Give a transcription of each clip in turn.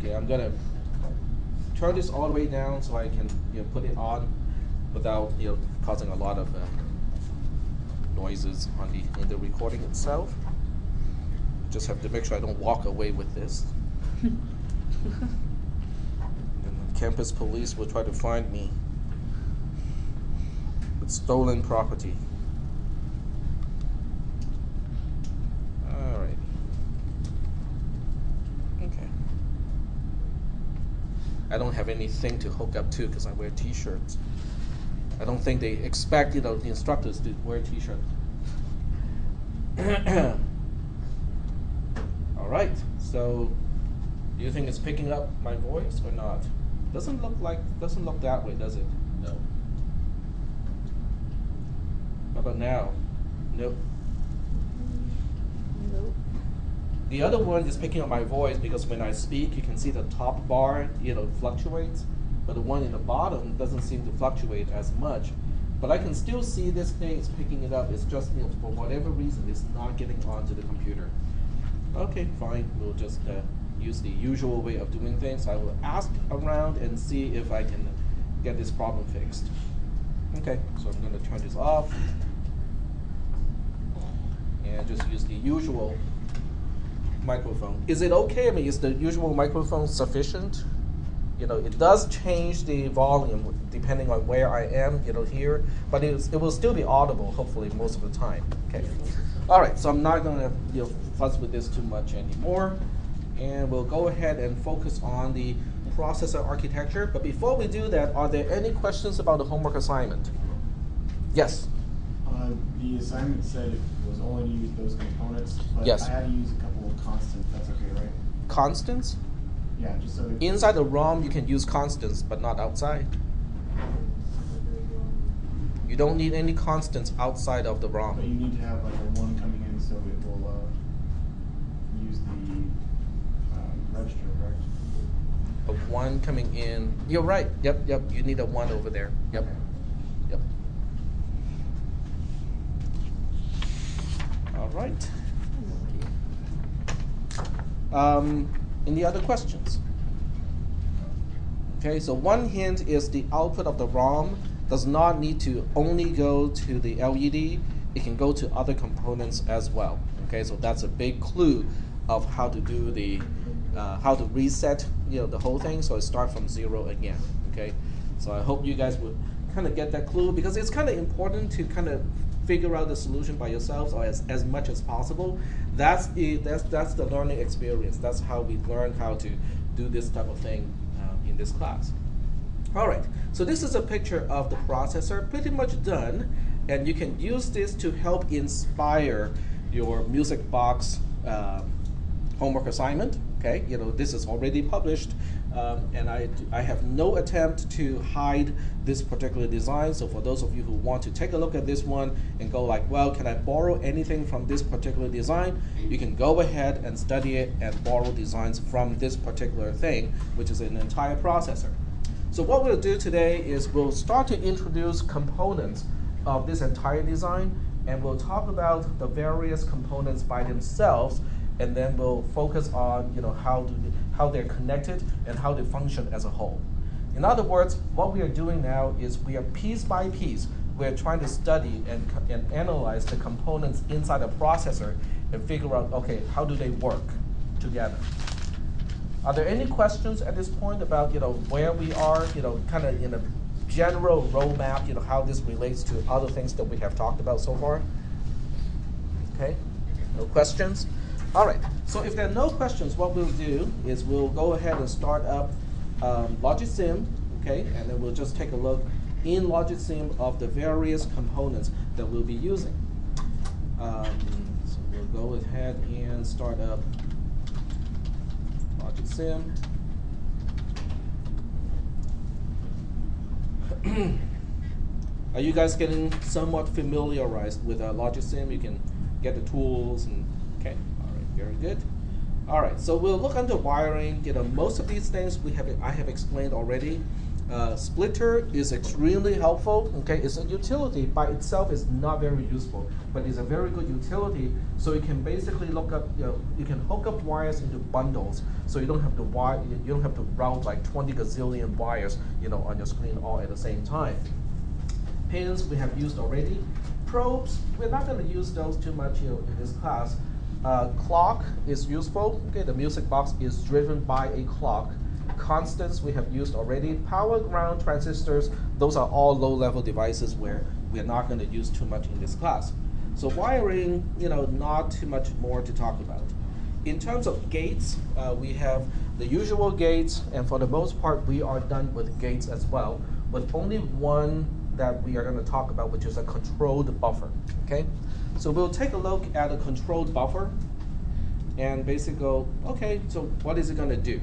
Okay, I'm gonna turn this all the way down so I can you know, put it on without you know causing a lot of uh, noises on the in the recording itself. Just have to make sure I don't walk away with this. and the campus police will try to find me with stolen property. Alright. Okay. I don't have anything to hook up to because I wear t-shirts. I don't think they expect you know the instructors to wear t-shirts. All right. So, do you think it's picking up my voice or not? Doesn't look like doesn't look that way, does it? No. How about now? Nope. Nope. The other one is picking up my voice because when I speak, you can see the top bar, you know, fluctuates, but the one in the bottom doesn't seem to fluctuate as much. But I can still see this thing is picking it up. It's just, you know, for whatever reason, it's not getting onto the computer. Okay, fine. We'll just uh, use the usual way of doing things. I will ask around and see if I can get this problem fixed. Okay, so I'm going to turn this off and just use the usual microphone. Is it okay? I mean, is the usual microphone sufficient? You know, it does change the volume depending on where I am, you know, here, but it, it will still be audible, hopefully, most of the time. Okay. All right, so I'm not going to you know, fuss with this too much anymore, and we'll go ahead and focus on the processor architecture. But before we do that, are there any questions about the homework assignment? Yes. Uh, the assignment said it was only to use those components, but Yes. I had to use a couple constants. That's okay, right? Constants? Yeah, just so that Inside the ROM, you can use constants, but not outside. You don't need any constants outside of the But you need to have like a one coming in so it will uh, use the um, register, correct? A one coming in. You're right. Yep, yep. You need a one over there. Yep, Okay. yep. All right. Um, any other questions? Okay, so one hint is the output of the ROM does not need to only go to the LED, it can go to other components as well. Okay, so that's a big clue of how to do the, uh, how to reset you know, the whole thing so it start from zero again. Okay, so I hope you guys would kind of get that clue because it's kind of important to kind of figure out the solution by yourselves or as, as much as possible. That's it, that's, that's the learning experience. That's how we learn how to do this type of thing uh, in this class. All right, so this is a picture of the processor, pretty much done, and you can use this to help inspire your music box um, homework assignment. Okay, you know this is already published, um, and I I have no attempt to hide this particular design. So for those of you who want to take a look at this one and go like, well, can I borrow anything from this particular design? You can go ahead and study it and borrow designs from this particular thing, which is an entire processor. So what we'll do today is we'll start to introduce components of this entire design, and we'll talk about the various components by themselves, and then we'll focus on you know how do how they're connected and how they function as a whole. In other words, what we are doing now is we are piece by piece, we're trying to study and, and analyze the components inside a processor and figure out okay how do they work together. Are there any questions at this point about, you know, where we are, you know, kind of in a general roadmap, you know, how this relates to other things that we have talked about so far? Okay, no questions? All right, so if there are no questions, what we'll do is we'll go ahead and start up um, okay, and then we'll just take a look in Logisim of the various components that we'll be using. Um, so we'll go ahead and start up Logisim. Are you guys getting somewhat familiarized with uh? You can get the tools and very good. All right, so we'll look under wiring. You know, most of these things we have I have explained already. Uh, splitter is extremely helpful. Okay, it's a utility by itself is not very useful, but it's a very good utility. So you can basically look up, you know, you can hook up wires into bundles, so you don't have to wire, you don't have to route like 20 gazillion wires, you know, on your screen all at the same time. Pins we have used already. Probes we're not going to use those too much you know, in this class. Uh, clock is useful. Okay, the music box is driven by a clock constants we have used already. Power ground transistors, those are all low level devices where we're not going to use too much in this class. So wiring, you know, not too much more to talk about. In terms of gates, uh, we have the usual gates, and for the most part, we are done with gates as well, with only one that we are going to talk about, which is a controlled buffer. Okay, so we'll take a look at a controlled buffer, and basically go, okay, so what is it going to do?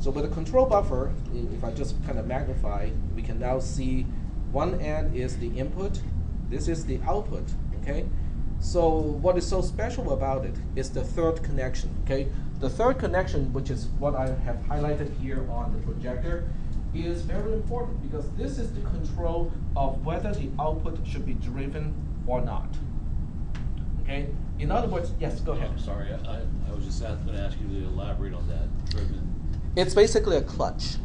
So with a control buffer, if I just kind of magnify, we can now see one end is the input, this is the output, okay? So what is so special about it is the third connection, okay? The third connection, which is what I have highlighted here on the projector, is very important because this is the control of whether the output should be driven or not. Okay? In other words, yes, go ahead. I'm sorry, I, I was just going to ask you to elaborate on that, driven. It's basically a clutch.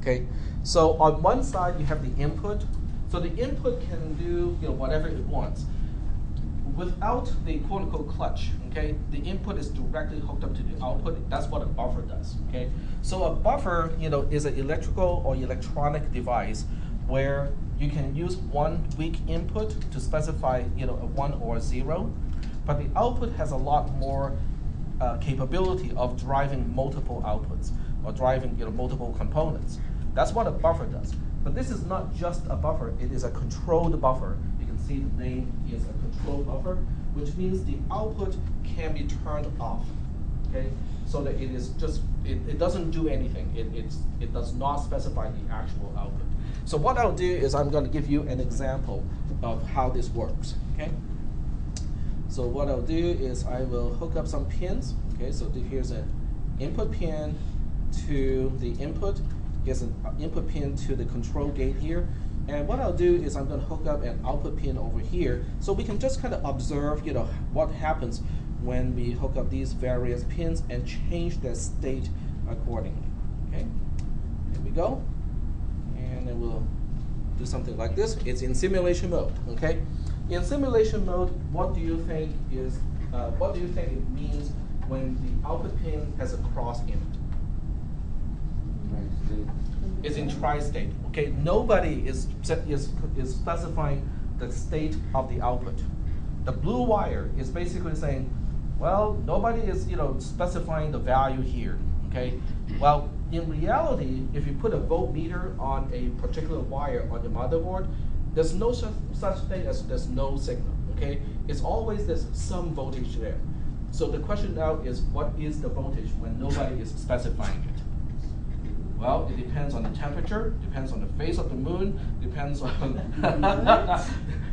Okay, so on one side you have the input. So the input can do you know whatever it wants. Without the quote unquote clutch, okay, the input is directly hooked up to the output. That's what a buffer does. Okay, so a buffer you know is an electrical or electronic device where you can use one weak input to specify you know a one or a zero, but the output has a lot more uh, capability of driving multiple outputs or driving you know, multiple components. That's what a buffer does. But this is not just a buffer, it is a controlled buffer. You can see the name is a controlled buffer, which means the output can be turned off. Okay? So that it is just, it, it doesn't do anything. It, it's, it does not specify the actual output. So what I'll do is I'm going to give you an example of how this works. Okay? So what I'll do is I will hook up some pins. Okay, so here's an input pin to the input. Here's an uh, input pin to the control gate here. And what I'll do is I'm going to hook up an output pin over here so we can just kind of observe, you know, what happens when we hook up these various pins and change their state accordingly. Okay, here we go. And we'll do something like this. It's in simulation mode, okay? In simulation mode, what do you think is, uh, what do you think it means when the output pin has a cross in it? it? Is in tri-state. Okay, nobody is, is, is specifying the state of the output. The blue wire is basically saying, well, nobody is you know specifying the value here. Okay, well, in reality, if you put a voltmeter on a particular wire on the motherboard, there's no such, such thing as there's no signal. Okay, it's always there's some voltage there. So the question now is, what is the voltage when nobody is specifying it? Well, it depends on the temperature, depends on the phase of the moon, depends on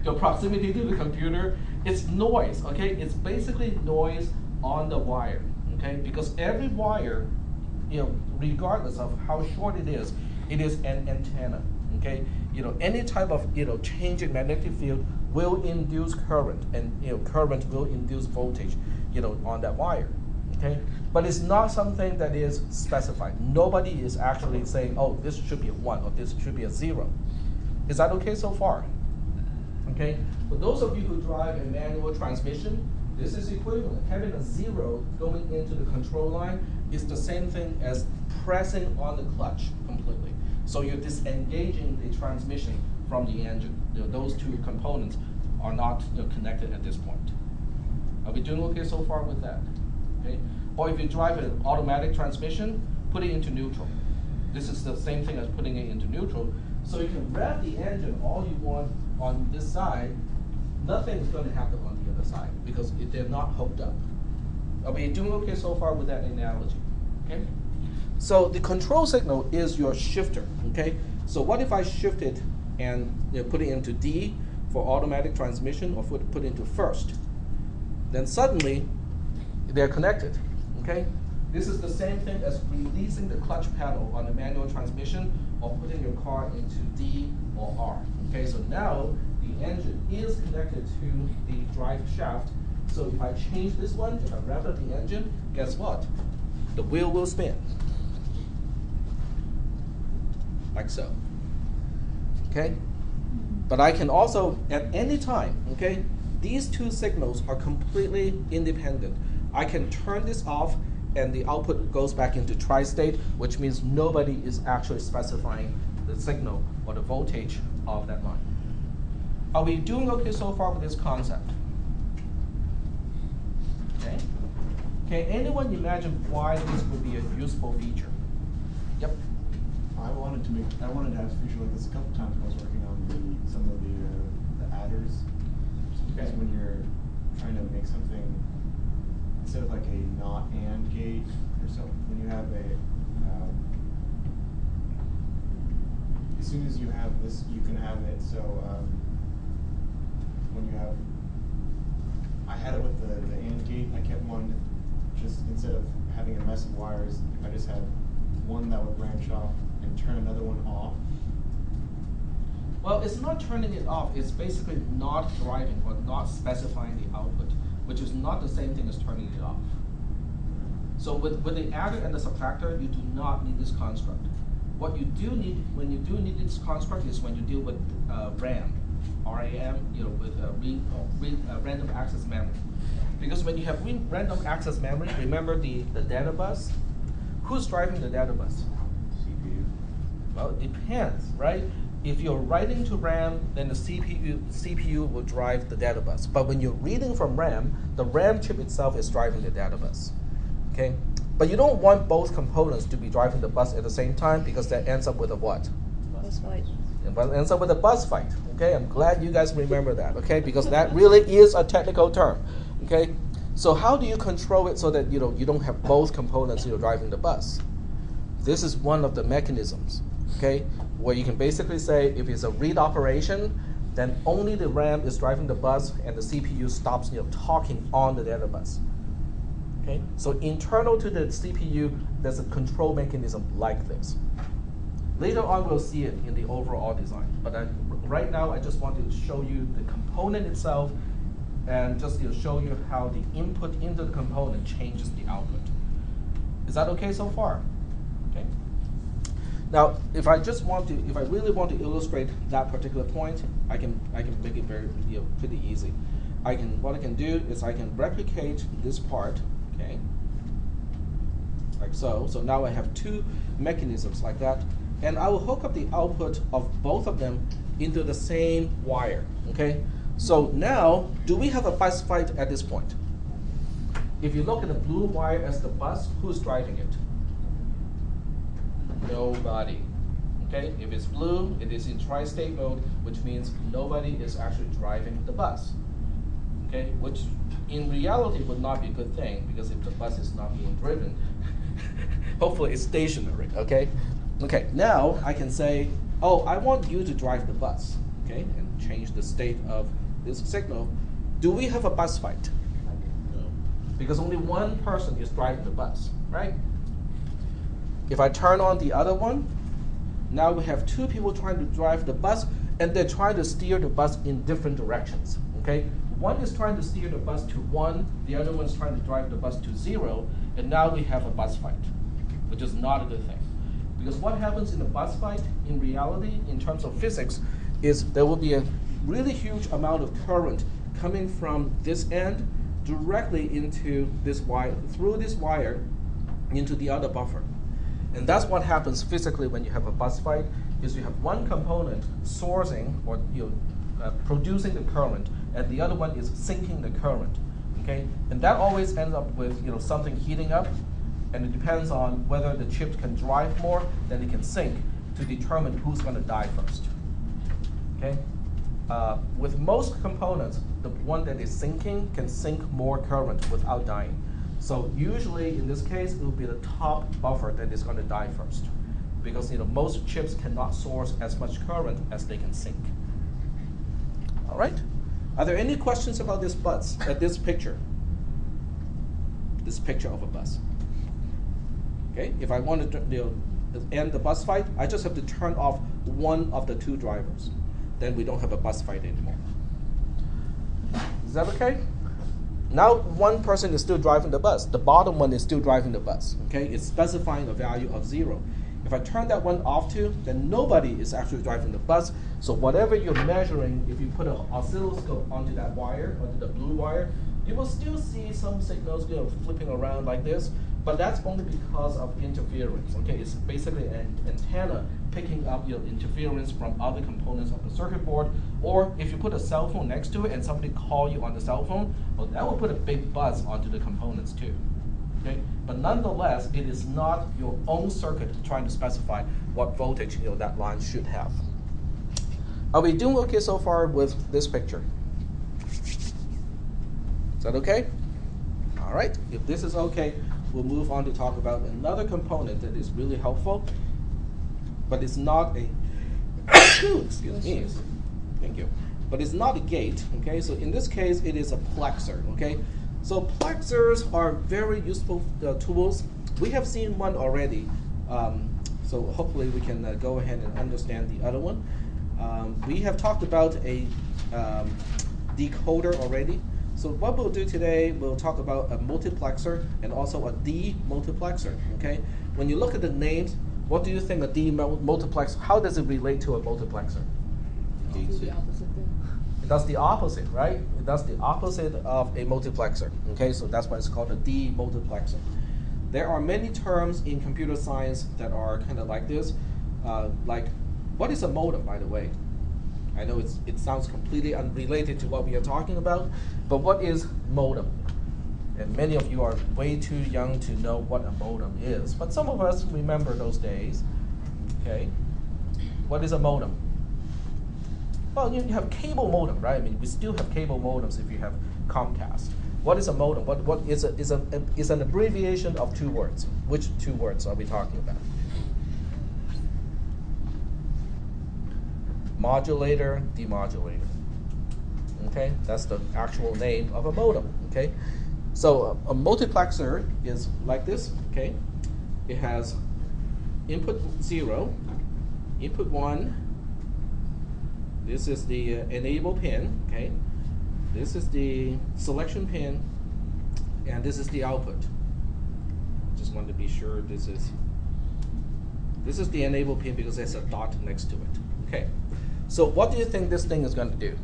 your proximity to the computer. It's noise, okay? It's basically noise on the wire, okay? Because every wire, you know, regardless of how short it is, it is an antenna, okay? You know, any type of, you know, change in magnetic field will induce current, and, you know, current will induce voltage, you know, on that wire, okay? But it's not something that is specified. Nobody is actually saying, oh, this should be a one or this should be a zero. Is that okay so far? Okay. For those of you who drive a manual transmission, this is equivalent. Having a zero going into the control line is the same thing as pressing on the clutch completely. So you're disengaging the transmission from the engine. Those two components are not connected at this point. Are we doing okay so far with that? Okay. Or if you drive an automatic transmission, put it into neutral. This is the same thing as putting it into neutral. So you can rev the engine all you want on this side, nothing's going to happen on the other side because they're not hooked up. Are we doing okay so far with that analogy? Okay. So the control signal is your shifter. Okay. So what if I shift it and you know, put it into D for automatic transmission or put it into first? Then suddenly they're connected. Okay? This is the same thing as releasing the clutch pedal on a manual transmission or putting your car into D or R. Okay, so now the engine is connected to the drive shaft. So if I change this one, if I rev up the engine, guess what? The wheel will spin. Like so. Okay? But I can also, at any time, okay, these two signals are completely independent. I can turn this off and the output goes back into tri-state, which means nobody is actually specifying the signal or the voltage of that line. Are we doing okay so far with this concept? Okay. Can anyone imagine why this would be a useful feature? Yep. I wanted to make, I wanted to have a feature like this a couple times when I was working on the, some of the, uh, the adders. Just because Okay. when you're trying to make something, instead of like a not and gate or something, when you have a, um, as soon as you have this, you can have it, so, um, when you have, I had it with the, the and gate, I kept wanting to, just instead of having a mess of wires, if I just had one that would branch off and turn another one off. Well, it's not turning it off, it's basically not driving or not specifying the output, which is not the same thing as turning it off. So with, with the adder and the subtractor, you do not need this construct. What you do need, when you do need this construct is when you deal with uh, RAM, RAM, you know, with uh, read, uh, read, uh, random access memory. Because when you have re- random access memory, remember the, the data bus? Who's driving the data bus? CPU. Well, it depends, right? If you're writing to RAM, then the CPU, CPU will drive the data bus. But when you're reading from RAM, the RAM chip itself is driving the data bus. Okay? But you don't want both components to be driving the bus at the same time because that ends up with a what? Bus fight. It ends up with a bus fight. Okay, I'm glad you guys remember that. Okay, because that really is a technical term. Okay, so how do you control it so that you know you don't have both components you know driving the bus? This is one of the mechanisms. Okay, where you can basically say if it's a read operation, then only the RAM is driving the bus and the CPU stops you know talking on the data bus. Okay, so internal to the CPU, there's a control mechanism like this. Later on, we'll see it in the overall design. But I, right now, I just want to show you the component itself and just know, show you how the input into the component changes the output. Is that okay so far? Okay. Now, if I just want to, if I really want to illustrate that particular point, I can, I can make it very, you know, pretty easy. I can, what I can do is I can replicate this part, okay, like so. So now I have two mechanisms like that, and I will hook up the output of both of them into the same wire. Okay. So now, do we have a bus fight at this point? If you look at the blue wire as the bus, who's driving it? Nobody. Okay. If it's blue, it is in tri-state mode, which means nobody is actually driving the bus. Okay, which in reality would not be a good thing because if the bus is not being driven, hopefully it's stationary. Okay, okay. Now I can say, oh, I want you to drive the bus. Okay, and change the state of this signal. Do we have a bus fight? No. Because only one person is driving the bus, right? If I turn on the other one, now we have two people trying to drive the bus, and they're trying to steer the bus in different directions. Okay, one is trying to steer the bus to one, the other one is trying to drive the bus to zero, and now we have a bus fight, which is not a good thing. Because what happens in a bus fight, in reality, in terms of physics, is there will be a really huge amount of current coming from this end directly into this wire, through this wire, into the other buffer. And that's what happens physically when you have a bus fight, is you have one component sourcing or you know, uh, producing the current, and the other one is sinking the current. Okay, and that always ends up with you know something heating up, and it depends on whether the chip can drive more than it can sink to determine who's going to die first. Okay, uh, with most components, the one that is sinking can sink more current without dying. So usually in this case, it will be the top buffer that is going to die first, because you know most chips cannot source as much current as they can sink. All right. Are there any questions about this bus? Uh, this picture. This picture of a bus. Okay, if I want to you know, end the bus fight, I just have to turn off one of the two drivers. Then we don't have a bus fight anymore. Is that okay? Now one person is still driving the bus. The bottom one is still driving the bus. Okay, it's specifying a value of zero. If I turn that one off too, then nobody is actually driving the bus. So whatever you're measuring, if you put an oscilloscope onto that wire, onto the blue wire, you will still see some signals you know, flipping around like this, but that's only because of interference. Okay, it's basically an antenna picking up your interference from other components of the circuit board. Or if you put a cell phone next to it and somebody call you on the cell phone, well, that will put a big buzz onto the components too. Okay, but nonetheless, it is not your own circuit trying to specify what voltage you know that line should have. Are we doing okay so far with this picture? Is that okay? All right. If this is okay, we'll move on to talk about another component that is really helpful, but it's not a. excuse me. Thank you. But it's not a gate. Okay. So in this case, it is a plexer. Okay. So plexers are very useful uh, tools. We have seen one already. Um, so hopefully we can uh, go ahead and understand the other one. Um, we have talked about a um, decoder already. So what we'll do today, we'll talk about a multiplexer and also a demultiplexer. Okay. When you look at the names, what do you think a demultiplexer? How does it relate to a multiplexer? Do the opposite thing. It does the opposite, right? It does the opposite of a multiplexer. Okay, so that's why it's called a demultiplexer. There are many terms in computer science that are kind of like this. Uh, like, what is a modem, by the way? I know it's, it sounds completely unrelated to what we are talking about, but what is modem? And many of you are way too young to know what a modem is, but some of us remember those days. Okay, what is a modem? Well, you, have cable modem, right? I mean, we still have cable modems if you have Comcast. What is a modem? What, what is a, is a, is an abbreviation of two words? Which two words are we talking about? Modulator, demodulator. Okay, that's the actual name of a modem. Okay, so a, a multiplexer is like this. Okay, it has input zero, input one. This is the uh, enable pin. Okay, this is the selection pin, and this is the output. Just want to be sure this is this is the enable pin because there's a dot next to it. Okay, so what do you think this thing is going to do?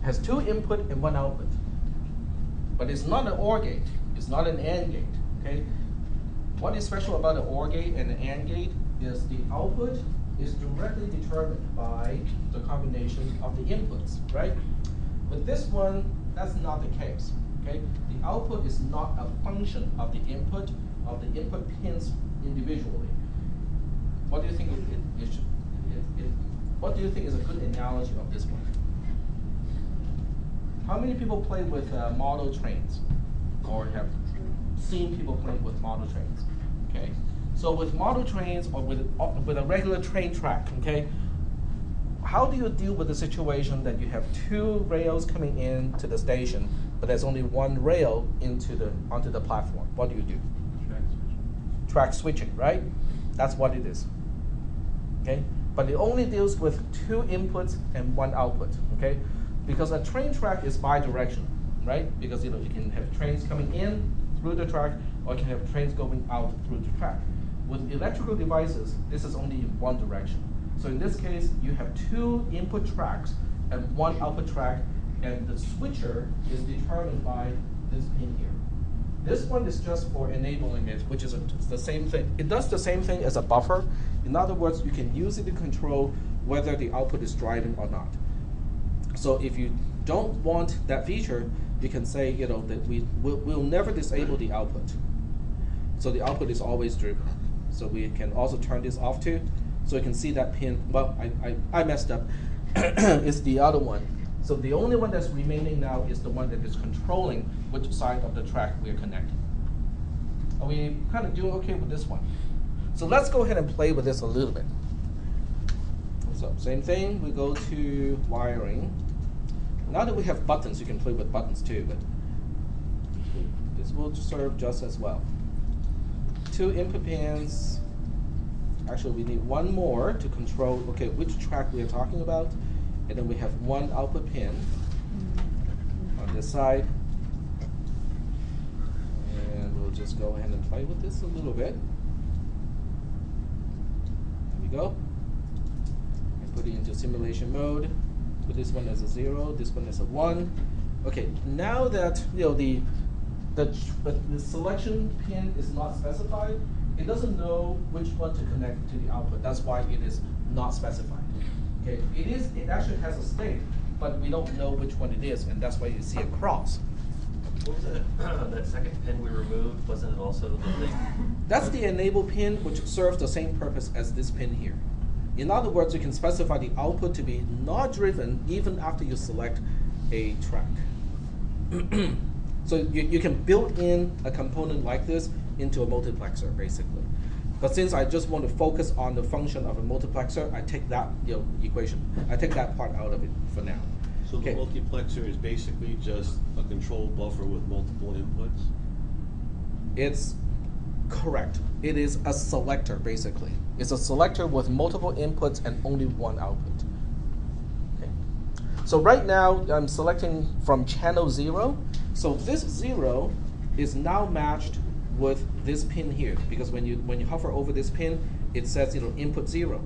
It has two input and one output, but it's not an OR gate. It's not an AND gate. Okay, what is special about an OR gate and an AND gate is the output is directly determined by the combination of the inputs, right? With this one, that's not the case. Okay, the output is not a function of the input of the input pins individually. What do you think it, it, it should? What do you think is a good analogy of this one? How many people play with uh, model trains, or have seen people playing with model trains? Okay, so with model trains or with uh, with a regular train track, okay, how do you deal with the situation that you have two rails coming in to the station, but there's only one rail into the onto the platform? What do you do? Track switching. Track switching, right? That's what it is. Okay, but it only deals with two inputs and one output. Okay, because a train track is bidirectional, right? Because you know you can have trains coming in through the track, or you can have trains going out through the track. With electrical devices, this is only in one direction. So in this case, you have two input tracks and one output track, and the switcher is determined by this pin here. This one is just for enabling it, which is a, the same thing. It does the same thing as a buffer. In other words, you can use it to control whether the output is driving or not. So if you don't want that feature, you can say, you know, that we will we'll never disable the output. So the output is always driven. So we can also turn this off too. So you can see that pin, well, I, I, I messed up. it's the other one. So the only one that's remaining now is the one that is controlling which side of the track we're connecting. Are we kind of doing okay with this one? So let's go ahead and play with this a little bit. So same thing, we go to wiring. Now that we have buttons, you can play with buttons too, but this will serve just as well. two input pins. Actually, we need one more to control, okay, which track we are talking about. And then we have one output pin on this side. And we'll just go ahead and play with this a little bit. There we go. And put it into simulation mode. Put this one as a zero, this one as a one. Okay, now that you know the the, the selection pin is not specified, it doesn't know which one to connect to the output. That's why it is not specified. Okay, it is it actually has a state, but we don't know which one it is, and that's why you see a cross. What was that, that second pin we removed, wasn't it also the thing? That's the enable pin, which serves the same purpose as this pin here. In other words, you can specify the output to be not driven even after you select a track. so you, you can build in a component like this into a multiplexer, basically. But since I just want to focus on the function of a multiplexer, I take that you know, equation, I take that part out of it for now. So the multiplexer is basically just a control buffer with multiple inputs? It's correct. It is a selector, basically. It's a selector with multiple inputs and only one output. Okay. So right now, I'm selecting from channel zero. So this zero is now matched with this pin here because when you when you hover over this pin, it says know input zero.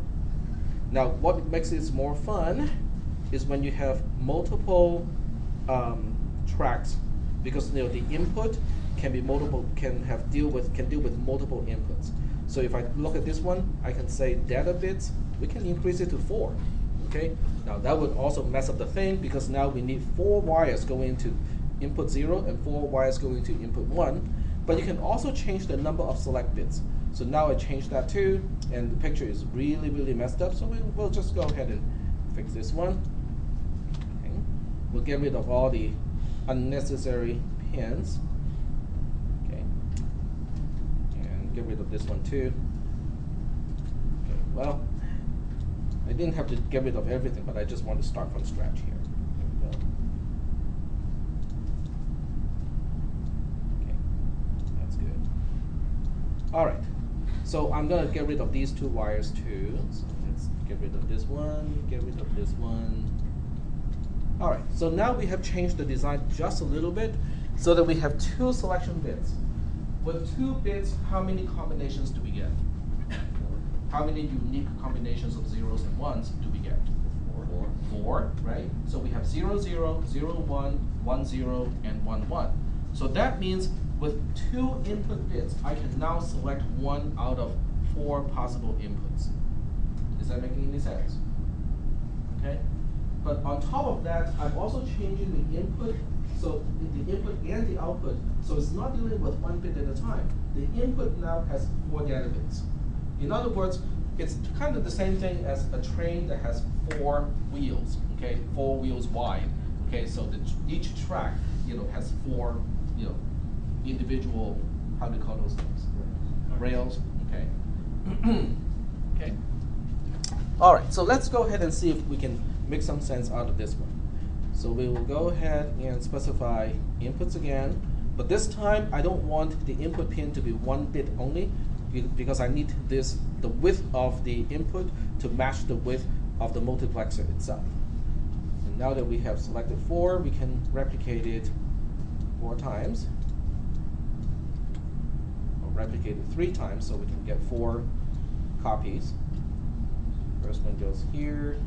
Now, what makes this more fun is when you have multiple um, tracks, because you know the input can be multiple, can have deal with can deal with multiple inputs. So if I look at this one, I can say data bits. We can increase it to four. Okay. Now that would also mess up the thing because now we need four wires going to input zero and four wires going to input one. But you can also change the number of select bits. So now I changed that too, and the picture is really, really messed up. So we, we'll just go ahead and fix this one. Okay. We'll get rid of all the unnecessary pins. Okay. And get rid of this one too. Okay, well, I didn't have to get rid of everything, but I just want to start from scratch here. There we go. Okay, that's good. All right, so I'm gonna get rid of these two wires too. So let's get rid of this one, get rid of this one. All right, so now we have changed the design just a little bit so that we have two selection bits. With two bits, how many combinations do we get? How many unique combinations of zeros and ones do we get? Four. Four, right? So we have zero, zero, zero, one, one, zero, and one, one. So that means with two input bits, I can now select one out of four possible inputs. Is that making any sense? Okay? But on top of that, I'm also changing the input, so the- input and the output, so it's not dealing with one bit at a time. The input now has four data bits. In other words, it's kind of the same thing as a train that has four wheels, okay, four wheels wide. Okay, so the, each track, you know, has four, you know, individual, how do you call those things? Rails, okay. okay. All right, so let's go ahead and see if we can make some sense out of this one. So we will go ahead and specify inputs again, but this time I don't want the input pin to be one bit only because I need this, the width of the input to match the width of the multiplexer itself. And now that we have selected four, we can replicate it four times. Or replicate it three times so we can get four copies. First one goes here.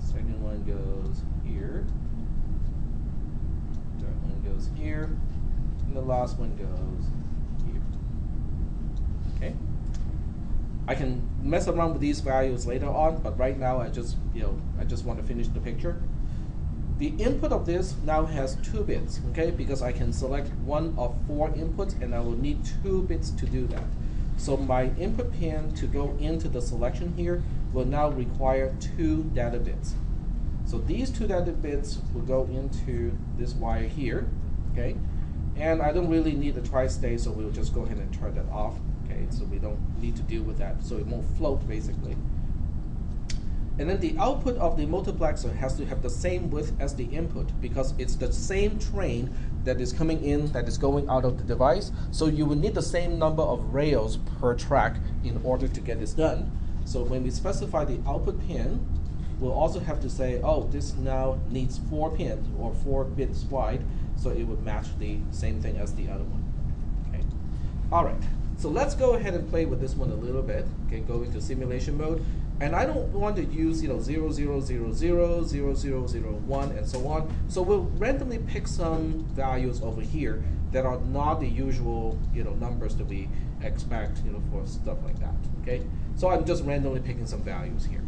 Second one goes here. Third one goes here. And the last one goes here. Okay? I can mess around with these values later on, but right now I just, you know, I just want to finish the picture. The input of this now has two bits, okay? Because I can select one of four inputs and I will need two bits to do that. So my input pin to go into the selection here will now require two data bits. So these two data bits will go into this wire here, okay? And I don't really need a tri-state, so we'll just go ahead and turn that off, okay? So we don't need to deal with that, so it won't float basically. And then the output of the multiplexer has to have the same width as the input because it's the same train that is coming in that is going out of the device. So you will need the same number of rails per track in order to get this done. So when we specify the output pin, we'll also have to say, oh, this now needs four pins or four bits wide, so it would match the same thing as the other one. Okay. All right. So let's go ahead and play with this one a little bit. Okay, go into simulation mode. And I don't want to use, you know, 0, 0, 0, 0, 0, 0, 0, 1, and so on. So we'll randomly pick some values over here that are not the usual, you know, numbers that we expect, you know, for stuff like that. Okay. So I'm just randomly picking some values here.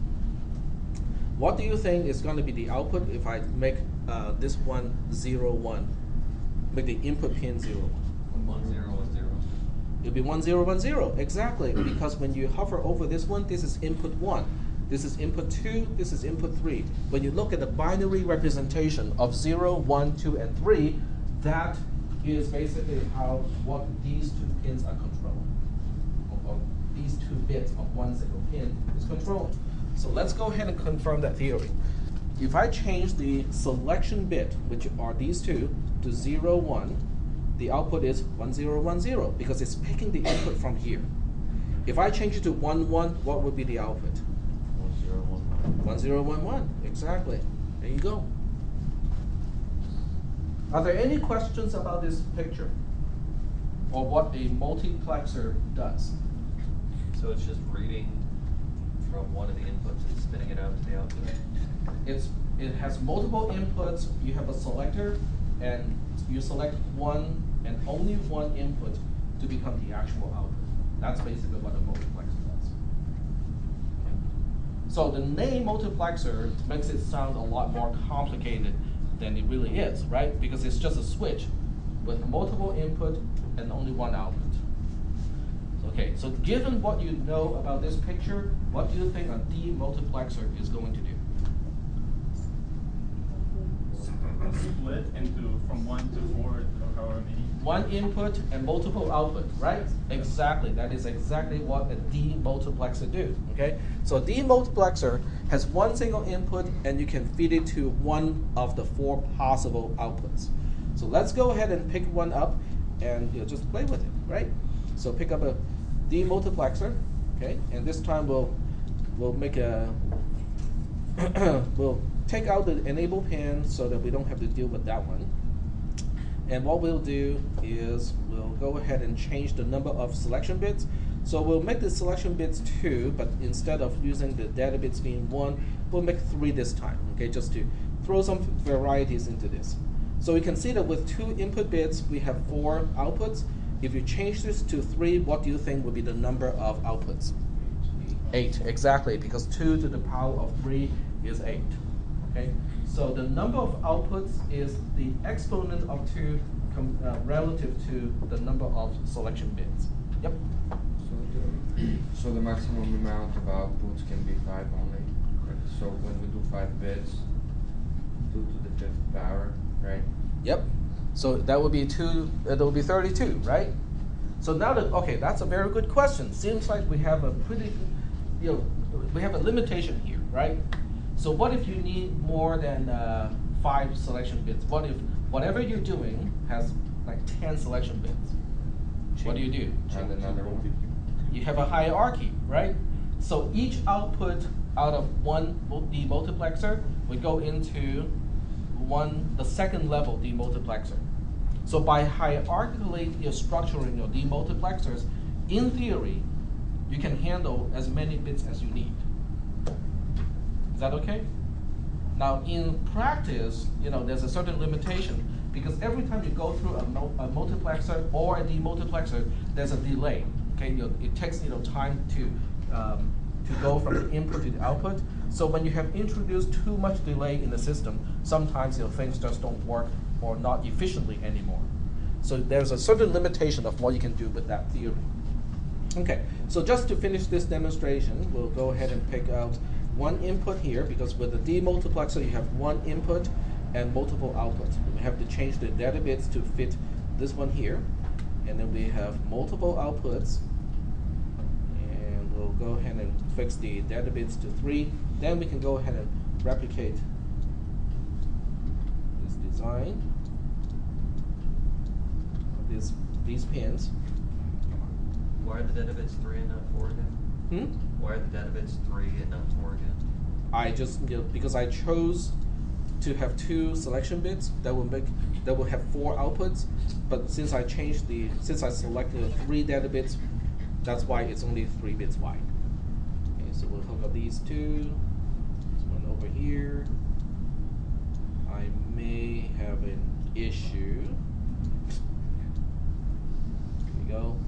What do you think is going to be the output if I make uh, this one 0, 1? Make the input pin 0, 1. One zero one zero. It'll be 1010, exactly, mm. because when you hover over this one, this is input 1. This is input 2, this is input 3. When you look at the binary representation of 0, 1, 2, and 3, that is basically how what these two pins are controlling. Or, these two bits of one single pin is controlling. So let's go ahead and confirm that theory. If I change the selection bit, which are these two, to 0, 1, the output is 1010 because it's picking the input from here. If I change it to 1, 1, what would be the output? One zero one one. 1011, exactly. There you go. Are there any questions about this picture? Or what a multiplexer does? So it's just reading from one of the inputs and spinning it out to the output? It's, it has multiple inputs, you have a selector, and you select one and only one input to become the actual output. That's basically what a multiplexer does. So the name multiplexer makes it sound a lot more complicated than it really is, right? Because it's just a switch with multiple input and only one output. Okay, so given what you know about this picture, what do you think a demultiplexer is going to do? split into from one to four One input and multiple output, right? Exactly. That is exactly what a demultiplexer do. Okay. So a demultiplexer has one single input, and you can feed it to one of the four possible outputs. So let's go ahead and pick one up, and you know, just play with it, right? So pick up a demultiplexer, okay, and this time we'll we'll make a we'll take out the enable pin so that we don't have to deal with that one. And what we'll do is we'll go ahead and change the number of selection bits. So we'll make the selection bits two, but instead of using the data bits being one, we'll make three this time, okay, just to throw some varieties into this. So we can see that with two input bits, we have four outputs. If you change this to three, what do you think would be the number of outputs? Eight, exactly, because two to the power of three is eight. Okay, so the number of outputs is the exponent of two com- uh, relative to the number of selection bits. Yep. So the, so the maximum amount of outputs can be five only. So when we do five bits, two to the fifth power, right? Yep. So that would be two. Uh, that would be thirty-two, right? So now that okay, that's a very good question. Seems like we have a pretty, you know, we have a limitation here, right? So what if you need more than uh, five selection bits? What if whatever you're doing has like ten selection bits? What do you do? And another one. You have a hierarchy, right? So each output out of one mul- demultiplexer would go into one the second level demultiplexer. So by hierarchically you're structuring your demultiplexers, in theory, you can handle as many bits as you need. Is that okay? Now, in practice, you know, there's a certain limitation because every time you go through a, a multiplexer or a demultiplexer, there's a delay. Okay, you know, it takes you know time to um, to go from the input to the output. So when you have introduced too much delay in the system, sometimes you know, things just don't work or not efficiently anymore. So there's a certain limitation of what you can do with that theory. Okay, so just to finish this demonstration, we'll go ahead and pick out one input here because with the demultiplexer you have one input and multiple outputs. We have to change the data bits to fit this one here, and then we have multiple outputs, and we'll go ahead and fix the data bits to three. Then we can go ahead and replicate this design of this, these pins. Why are the data bits three and not four again? Hmm? Why are the data bits three and not four again? I just you know, because I chose to have two selection bits that will make that will have four outputs, but since I changed the since I selected three data bits, that's why it's only three bits wide. Okay, so we'll hook up these two. This one over here. I may have an issue. Here we go.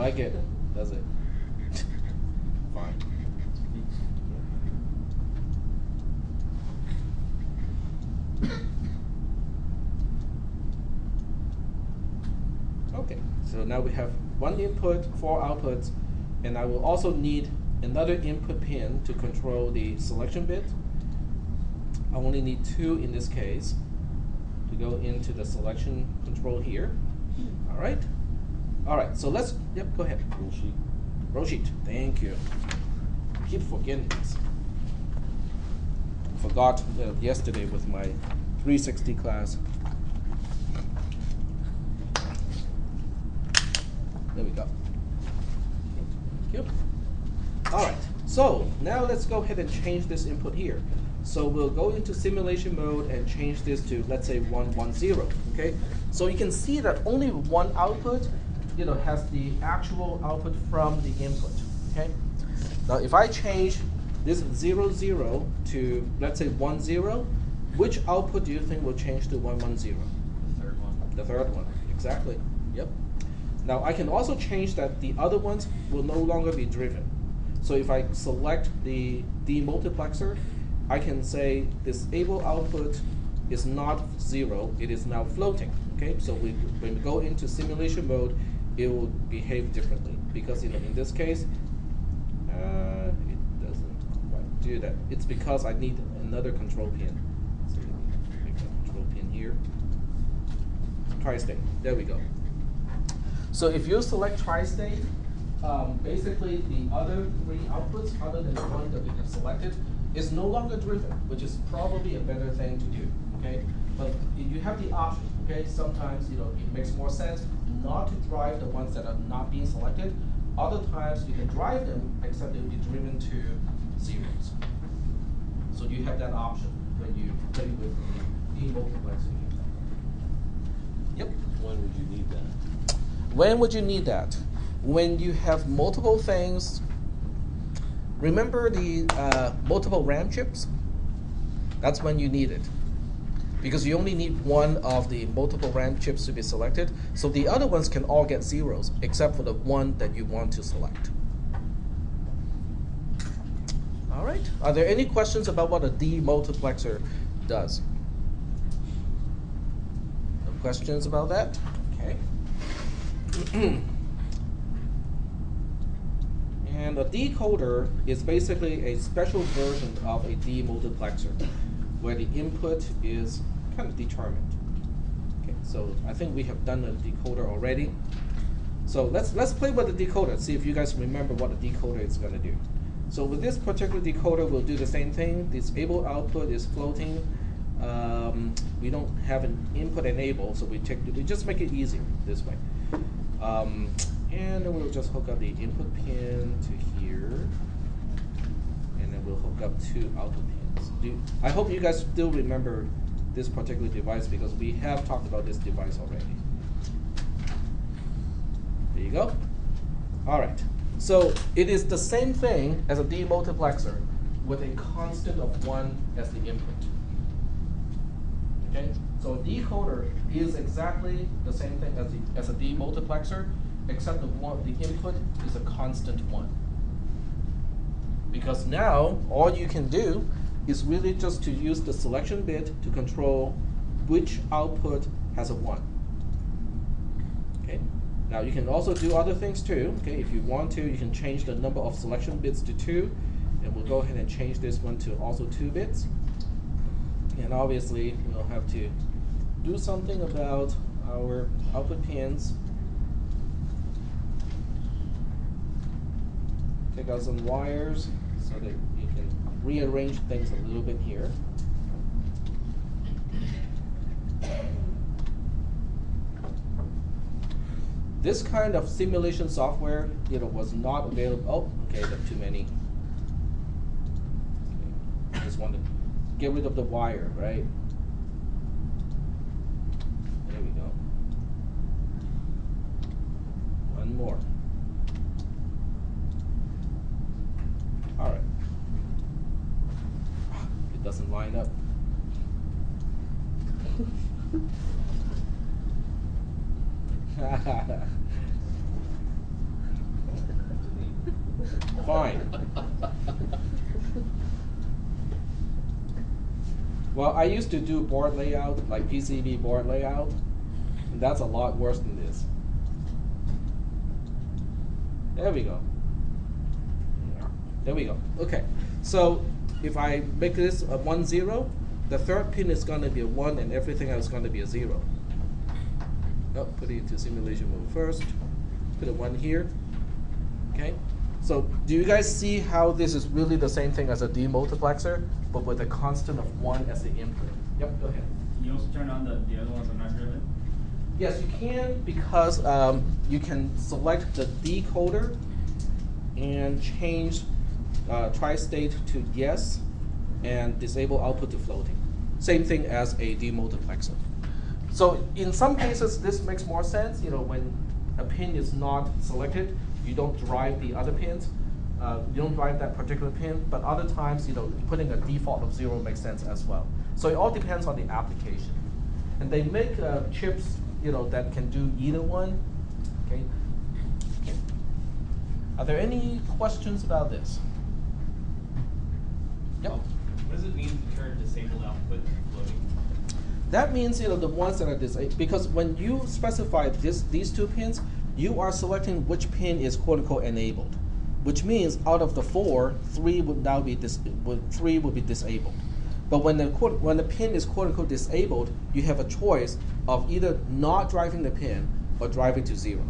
Like it, does it? Fine. Okay, so now we have one input, four outputs, and I will also need another input pin to control the selection bit. I only need two in this case to go into the selection control here. All right. All right. So let's. Yep. Go ahead. Roll sheet. Thank you. Keep forgetting this. Forgot uh, yesterday with my 360 class. There we go. Thank you. All right. So now let's go ahead and change this input here. So we'll go into simulation mode and change this to let's say 110. Okay. So you can see that only one output, you know, has the actual output from the input. Okay. Now if I change this 0 0 to let's say 1 0, which output do you think will change to 110? The third one. The third one, exactly. Yep. Now I can also change that the other ones will no longer be driven. So if I select the demultiplexer, I can say disable output is not zero, it is now floating. Okay, so we, when we go into simulation mode, it will behave differently because you know, in this case, uh, it doesn't quite do that. It's because I need another control pin. So make a control pin here. Tri-state. There we go. So if you select tri-state, um, basically the other three outputs, other than the one that we have selected, is no longer driven, which is probably a better thing to do. Okay, but you have the option. Okay, sometimes you know it makes more sense not to drive the ones that are not being selected. Other times you can drive them, except they'll be driven to zeros. So you have that option when you play with the demultiplexing. Yep. When would you need that? When would you need that? When you have multiple things. Remember the uh, multiple RAM chips? That's when you need it. Because you only need one of the multiple RAM chips to be selected. So the other ones can all get zeros, except for the one that you want to select. All right. Are there any questions about what a demultiplexer does? No questions about that? Okay. and a decoder is basically a special version of a demultiplexer where the input is kind of determined. Okay, so I think we have done the decoder already. So let's let's play with the decoder, see if you guys remember what the decoder is going to do. So with this particular decoder, we'll do the same thing. Disable output is floating. Um, we don't have an input enable, so we take we just make it easier this way. Um, and then we'll just hook up the input pin to here, and then we'll hook up two output pins. Do, I hope you guys still remember this particular device because we have talked about this device already. There you go. All right. So it is the same thing as a demultiplexer with a constant of one as the input. Okay? So a decoder is exactly the same thing as, the, as a demultiplexer, except the one the input is a constant one. Because now all you can do is really just to use the selection bit to control which output has a one. Okay. Now you can also do other things too. Okay, if you want to, you can change the number of selection bits to two, and we'll go ahead and change this one to also two bits. And obviously, we'll have to do something about our output pins. Take out some wires so that rearrange things a little bit here. This kind of simulation software, you know, was not available. Oh, okay, there are too many. Okay, Just want to get rid of the wire, right? There we go. One more. All right. It doesn't line up. Fine. Well, I to do board layout, like PCB board layout, and that's a lot worse than this. There we go. There we go. Okay, so if I make this a one zero, the third pin is going to be a one, and everything else is going to be a zero. Oh, put it into simulation mode first. Put a one here. Okay. So do you guys see how this is really the same thing as a demultiplexer, but with a constant of one as the input? Yep. Go ahead. Can you also turn on the, the other ones that are not driven? Yes, you can because um, you can select the decoder and change uh, tri-state to yes and disable output to floating. Same thing as a demultiplexer. So in some cases, this makes more sense. You know, when a pin is not selected, you don't drive the other pins. Uh, you don't drive that particular pin. But other times, you know, putting a default of zero makes sense as well. So it all depends on the application. And they make uh, chips, you know, that can do either one. Okay. okay. Are there any questions about this? Yep. What does it mean to turn disabled output floating? That means you know the ones that are disabled because when you specify this these two pins, you are selecting which pin is quote unquote enabled, which means out of the four, three would now be dis- would, three would be disabled. But when the when the pin is quote unquote disabled, you have a choice of either not driving the pin or driving to zero.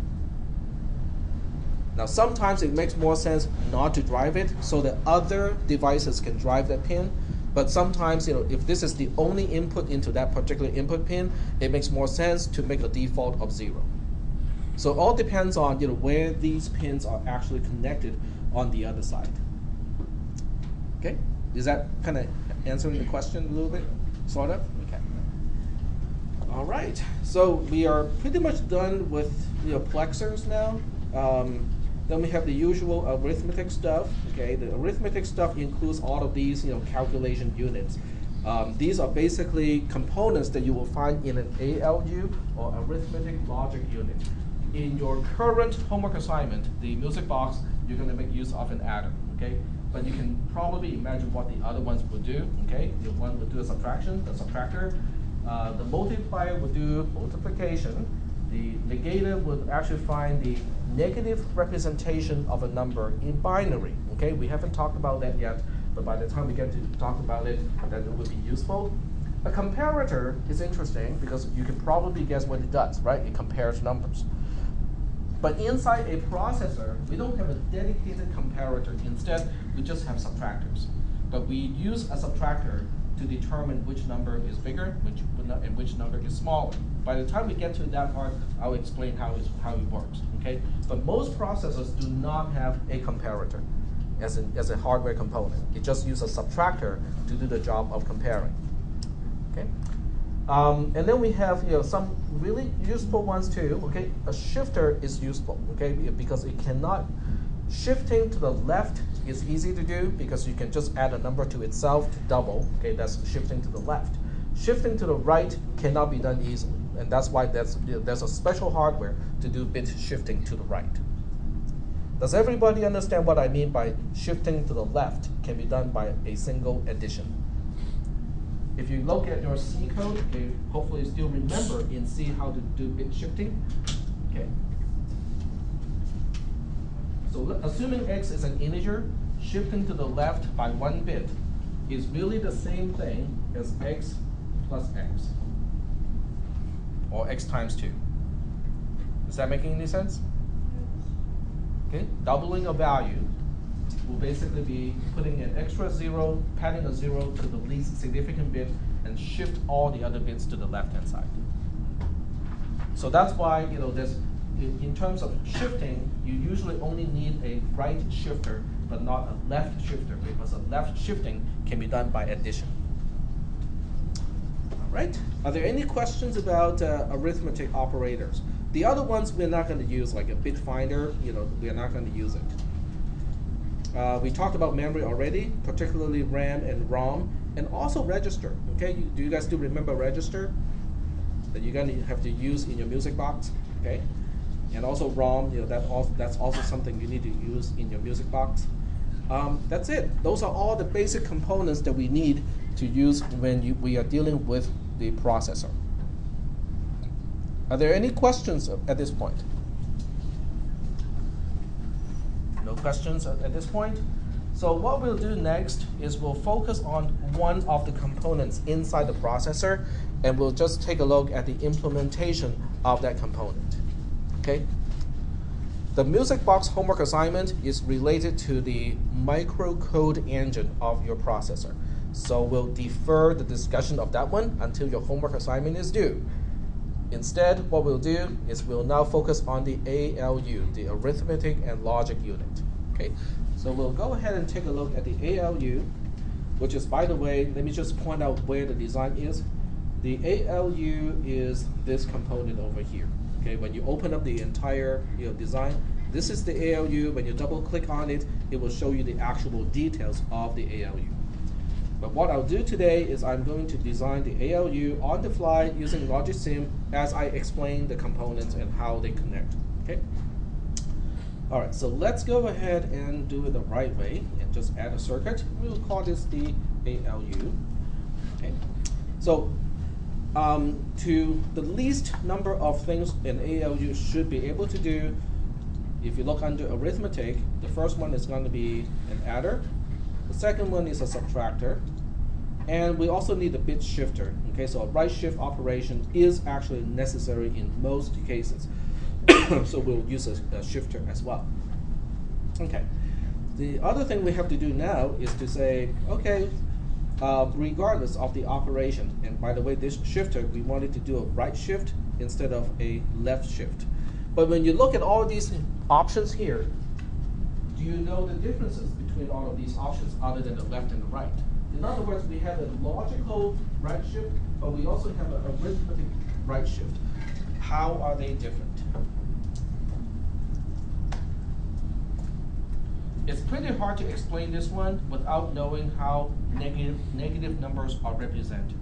Now sometimes it makes more sense not to drive it so that other devices can drive that pin. But sometimes, you know, if this is the only input into that particular input pin, it makes more sense to make a default of zero. So it all depends on you know where these pins are actually connected on the other side. Okay, is that kind of answering the question a little bit, sort of? Okay. All right, so we are pretty much done with you know plexers now. Um, then we have the usual arithmetic stuff. Okay, the arithmetic stuff includes all of these, you know, calculation units. Um, these are basically components that you will find in an ALU or arithmetic logic unit. In your current homework assignment, the music box, you're going to make use of an adder. Okay, but you can probably imagine what the other ones would do. Okay, the one would do a subtraction, the subtractor. Uh, the multiplier would do multiplication. The negator would actually find the negative representation of a number in binary. Okay, we haven't talked about that yet, but by the time we get to talk about it, that would be useful. A comparator is interesting because you can probably guess what it does, right? It compares numbers. But inside a processor, we don't have a dedicated comparator. Instead, we just have subtractors. But we use a subtractor to determine which number is bigger which, and which number is smaller. By the time we get to that part, I'll explain how, how it works. Okay? But most processors do not have a comparator as, an, as a hardware component. It just uses a subtractor to do the job of comparing. Okay? Um, and then we have you know, some really useful ones too. Okay, a shifter is useful. Okay, because it cannot shifting to the left is easy to do because you can just add a number to itself to double. Okay, that's shifting to the left. Shifting to the right cannot be done easily, and that's why there's there's a special hardware to do bit shifting to the right. Does everybody understand what I mean by shifting to the left can be done by a single addition? If you look at your C code, okay, hopefully you still remember in C how to do bit shifting. Okay. So assuming x is an integer, shifting to the left by one bit is really the same thing as x plus x, or x times 2. Is that making any sense? Okay, doubling a value will basically be putting an extra zero, padding a zero to the least significant bit, and shift all the other bits to the left-hand side. So that's why, you know, there's, in, in terms of shifting, you usually only need a right shifter, but not a left shifter, because a left shifting can be done by addition. All right. Are there any questions about uh, arithmetic operators? The other ones we're not going to use, like a bit finder. You know, we are not going to use it. Uh, we talked about memory already, particularly RAM and ROM, and also register. Okay, you, do you guys still remember register that you're going to have to use in your music box? Okay, and also ROM. You know, that also, that's also something you need to use in your music box. Um, that's it. Those are all the basic components that we need to use when you, we are dealing with the processor. Are there any questions at this point? No questions at, at this point? So what we'll do next is we'll focus on one of the components inside the processor and we'll just take a look at the implementation of that component. Okay? The music box homework assignment is related to the microcode engine of your processor. So we'll defer the discussion of that one until your homework assignment is due. Instead, what we'll do is we'll now focus on the ALU, the arithmetic and logic unit. Okay, so we'll go ahead and take a look at the ALU, which is, by the way, let me just point out where the design is. The ALU is this component over here. Okay, when you open up the entire you know, design, this is the ALU. When you double click on it, it will show you the actual details of the ALU. But what I'll do today is I'm going to design the ALU on the fly using Logisim as I explain the components and how they connect. Okay. All right, so let's go ahead and do it the right way and just add a circuit. We'll call this the ALU. Okay. So um, to the least number of things an ALU should be able to do, if you look under arithmetic, the first one is going to be an adder. The second one is a subtractor. And we also need a bit shifter. Okay, so a right shift operation is actually necessary in most cases. so we'll use a, a, shifter as well. Okay. The other thing we have to do now is to say, okay, uh, regardless of the operation, and by the way, this shifter, we wanted to do a right shift instead of a left shift. But when you look at all these options here, do you know the differences between all of these options other than the left and the right? In other words, we have a logical right shift, but we also have an arithmetic right shift. How are they different? It's pretty hard to explain this one without knowing how negative, negative numbers are represented.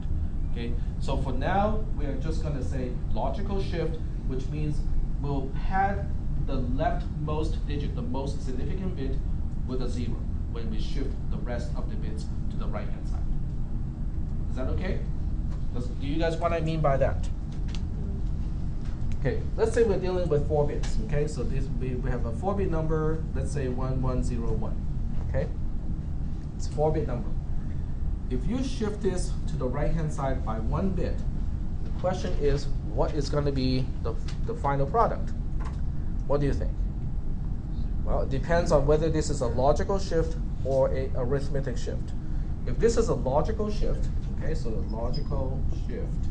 Okay, so for now, we are just going to say logical shift, which means we'll pad the leftmost digit, the most significant bit, with a zero when we shift the rest of the bits to the right hand side. Is that okay? Does, do you guys what I mean by that? Okay, let's say we're dealing with four bits. Okay, so this we, we have a four bit number, let's say 1101. Okay? It's a four bit number. If you shift this to the right hand side by one bit, the question is what is going to be the, the final product? What do you think? Well, it depends on whether this is a logical shift or a arithmetic shift. If this is a logical shift, okay, so logical shift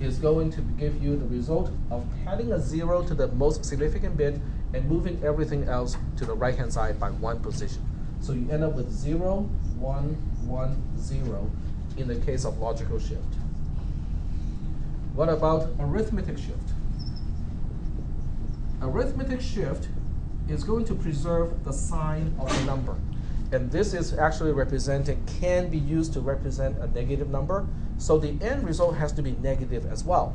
is going to give you the result of adding a zero to the most significant bit and moving everything else to the right hand side by one position. So you end up with zero, one, one, zero in the case of logical shift. What about arithmetic shift? Arithmetic shift is going to preserve the sign of the number. And this is actually representing, can be used to represent a negative number. So the end result has to be negative as well.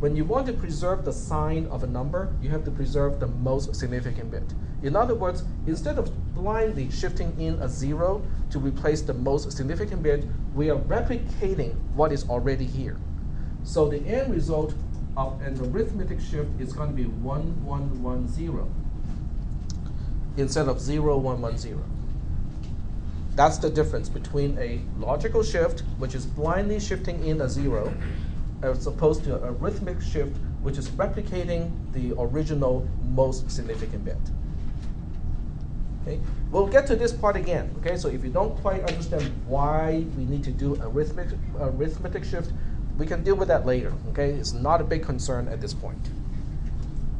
When you want to preserve the sign of a number, you have to preserve the most significant bit. In other words, instead of blindly shifting in a zero to replace the most significant bit, we are replicating what is already here. So the end result of an arithmetic shift is going to be 1110 instead of 0110. That's the difference between a logical shift, which is blindly shifting in a zero, as opposed to a arithmetic shift, which is replicating the original most significant bit. Okay, we'll get to this part again. Okay, so if you don't quite understand why we need to do a arithmetic, arithmetic shift, we can deal with that later. Okay, it's not a big concern at this point.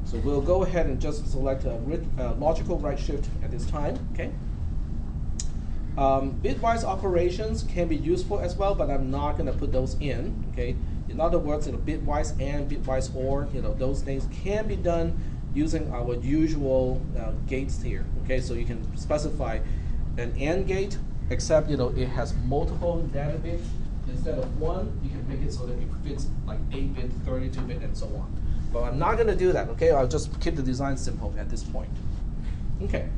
So we'll go ahead and just select a uh, logical right shift at this time. Okay. Um, bitwise operations can be useful as well, but I'm not going to put those in. Okay. In other words, you know, bitwise and bitwise or, you know, those things can be done using our usual uh, gates here. Okay, so you can specify an AND gate, except you know it has multiple data bits. Instead of one, you can make it so that it fits like 8 bit, 32 bit, and so on. But I'm not going to do that. Okay, I'll just keep the design simple at this point. Okay,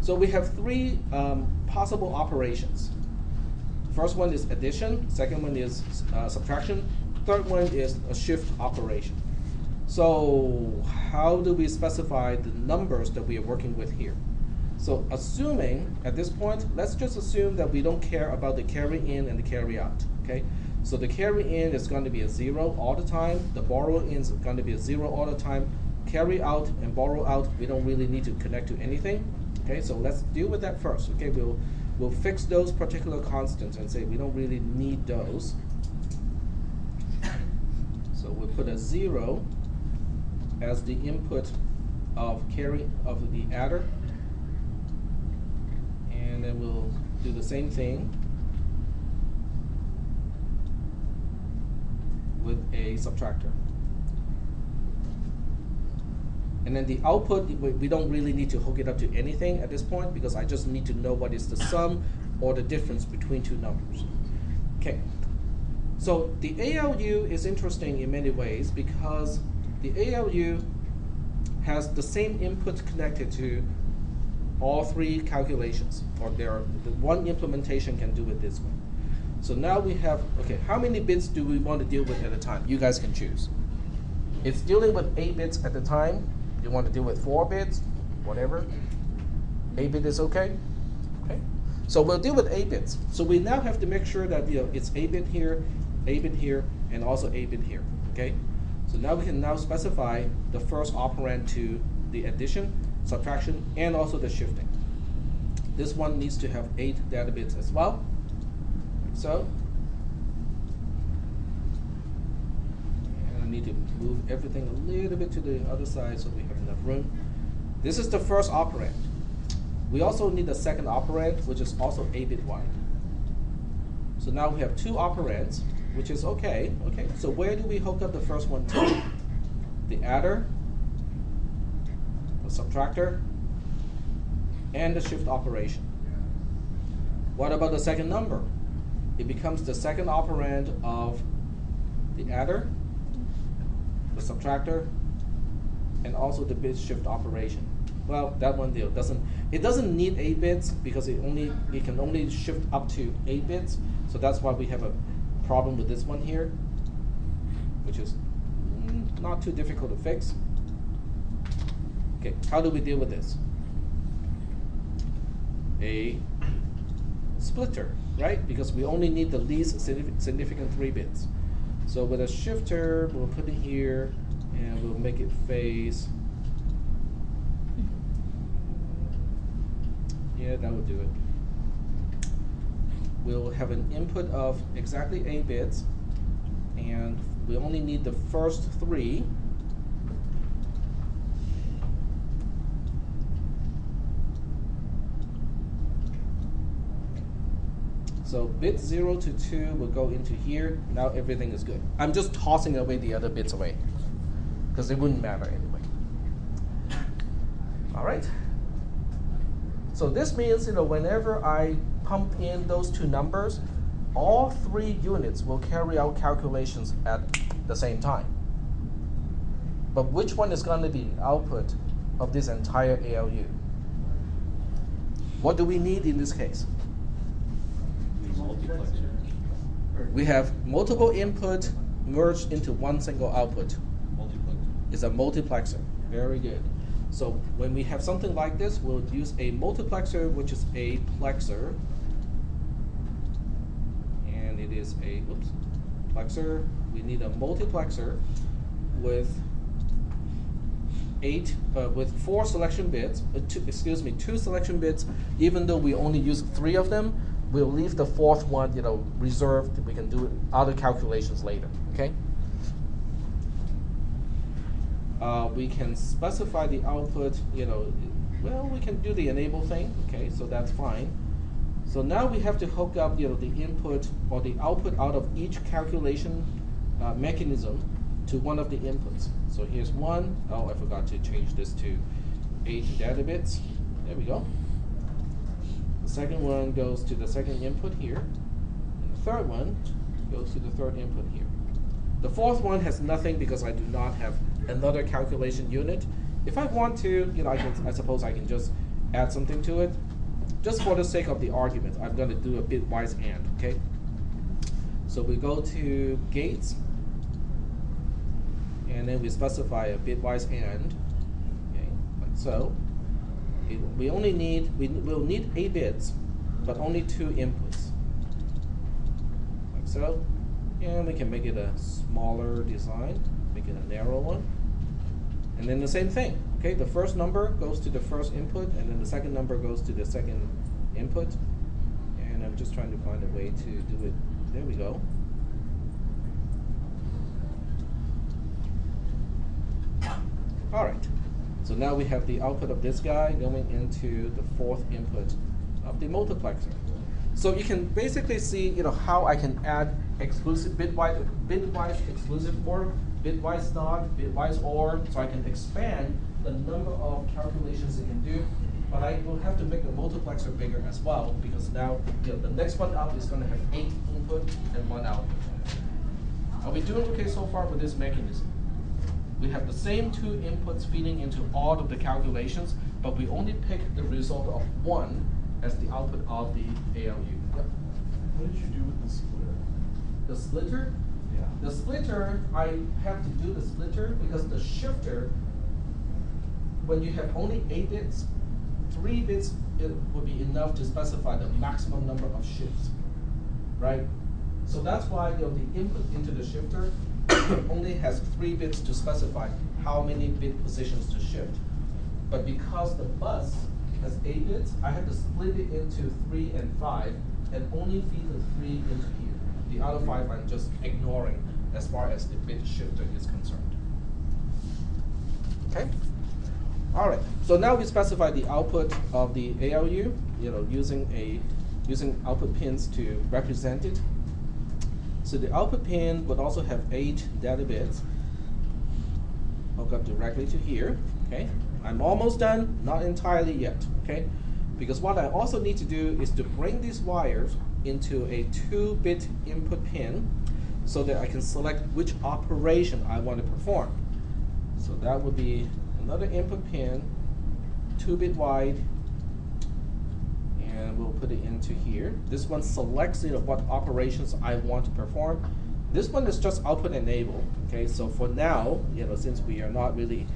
so we have three um, possible operations. First one is addition. Second one is uh, subtraction. Third one is a shift operation. So how do we specify the numbers that we are working with here? So assuming, at this point, let's just assume that we don't care about the carry in and the carry out, okay? So the carry in is going to be a zero all the time, the borrow in is going to be a zero all the time, carry out and borrow out, we don't really need to connect to anything, okay? So let's deal with that first, okay? We'll, we'll fix those particular constants and say we don't really need those. So we'll put a zero as the input of carry of the adder. And then we'll do the same thing with a subtractor. And then the output, we, don't really need to hook it up to anything at this point because I just need to know what is the sum or the difference between two numbers. Okay. So the ALU is interesting in many ways because the ALU has the same input connected to all three calculations, or there are, the one implementation can do it this way. So now we have, okay, how many bits do we want to deal with at a time? You guys can choose. It's dealing with eight bits at a time. You want to deal with four bits, whatever. Eight bit is okay. Okay. So we'll deal with eight bits. So we now have to make sure that you know it's eight bit here, eight bit here, and also eight bit here. Okay. So now we can now specify the first operand to the addition, subtraction, and also the shifting. This one needs to have eight data bits as well. So, I need to move everything a little bit to the other side so we room. This is the first operand. We also need the second operand, which is also 8-bit wide. So now we have two operands, which is okay. Okay, so where do we hook up the first one to? The adder, the subtractor, and the shift operation. What about the second number? It becomes the second operand of the adder, the subtractor, and also the bit shift operation. Well, that one deal doesn't it doesn't need eight bits because it only it can only shift up to eight bits. So that's why we have a problem with this one here, which is mm, not too difficult to fix. Okay, how do we deal with this? A splitter, right? Because we only need the least significant three bits. So with a shifter, we'll put it here and we'll make it phase. Yeah, that would do it. We'll have an input of exactly eight bits and we only need the first three. So bit 0 to 2 will go into here. Now everything is good. I'm just tossing away the other bits away because it wouldn't matter anyway. All right. So this means, you know, whenever I pump in those two numbers, all three units will carry out calculations at the same time. But which one is going to be output of this entire ALU? What do we need in this case? We have multiple input merged into one single output. It's a multiplexer. Very good. So when we have something like this, we'll use a multiplexer, which is a plexer. And it is a, oops, plexer, we need a multiplexer with eight, uh, with four selection bits, uh, two, excuse me, two selection bits, even though we only use three of them, we'll leave the fourth one, you know, reserved, we can do other calculations later, okay? Uh, we can specify the output, you know, well, we can do the enable thing, okay, so that's fine. So now we have to hook up, you know, the input or the output out of each calculation uh, mechanism to one of the inputs. So here's one. Oh, I forgot to change this to eight data bits. There we go. The second one goes to the second input here. And the third one goes to the third input here. The fourth one has nothing because I do not have another calculation unit. If I want to, you know, I can, I suppose I can just add something to it. Just for the sake of the argument, I'm going to do a bitwise AND, okay? So we go to gates, and then we specify a bitwise AND, okay, like so. It, we only need, we will need eight bits, but only two inputs, like so. And we can make it a smaller design, make it a narrow one. And then the same thing, okay? The first number goes to the first input, and then the second number goes to the second input. And I'm just trying to find a way to do it. There we go. All right. So now we have the output of this guy going into the fourth input of the multiplexer. So you can basically see, you know, how I can add exclusive bitwise, bitwise exclusive or bitwise not, bitwise or, so I can expand the number of calculations it can do. But I will have to make the multiplexer bigger as well because now you know, the next one up is going to have eight input and one output. Are we doing okay so far with this mechanism? We have the same two inputs feeding into all of the calculations, but we only pick the result of one as the output of the ALU. Yep. What did you do with the splitter? The splitter, The splitter, I have to do the splitter because the shifter, when you have only eight bits, three bits it would be enough to specify the maximum number of shifts, right? So that's why you know, the input into the shifter only has three bits to specify how many bit positions to shift. But because the bus has eight bits, I have to split it into three and five and only feed the three into. The other five I'm just ignoring as far as the bit shifter is concerned. Okay? All right, so now we specify the output of the ALU, you know, using a using output pins to represent it. So the output pin would also have eight data bits. Hook up directly to here. Okay, I'm almost done, not entirely yet. Okay, because what I also need to do is to bring these wires into a two-bit input pin, so that I can select which operation I want to perform. So that would be another input pin, two-bit wide, and we'll put it into here. This one selects you know, what operations I want to perform. This one is just output enable. Okay, so for now, you know, since we are not really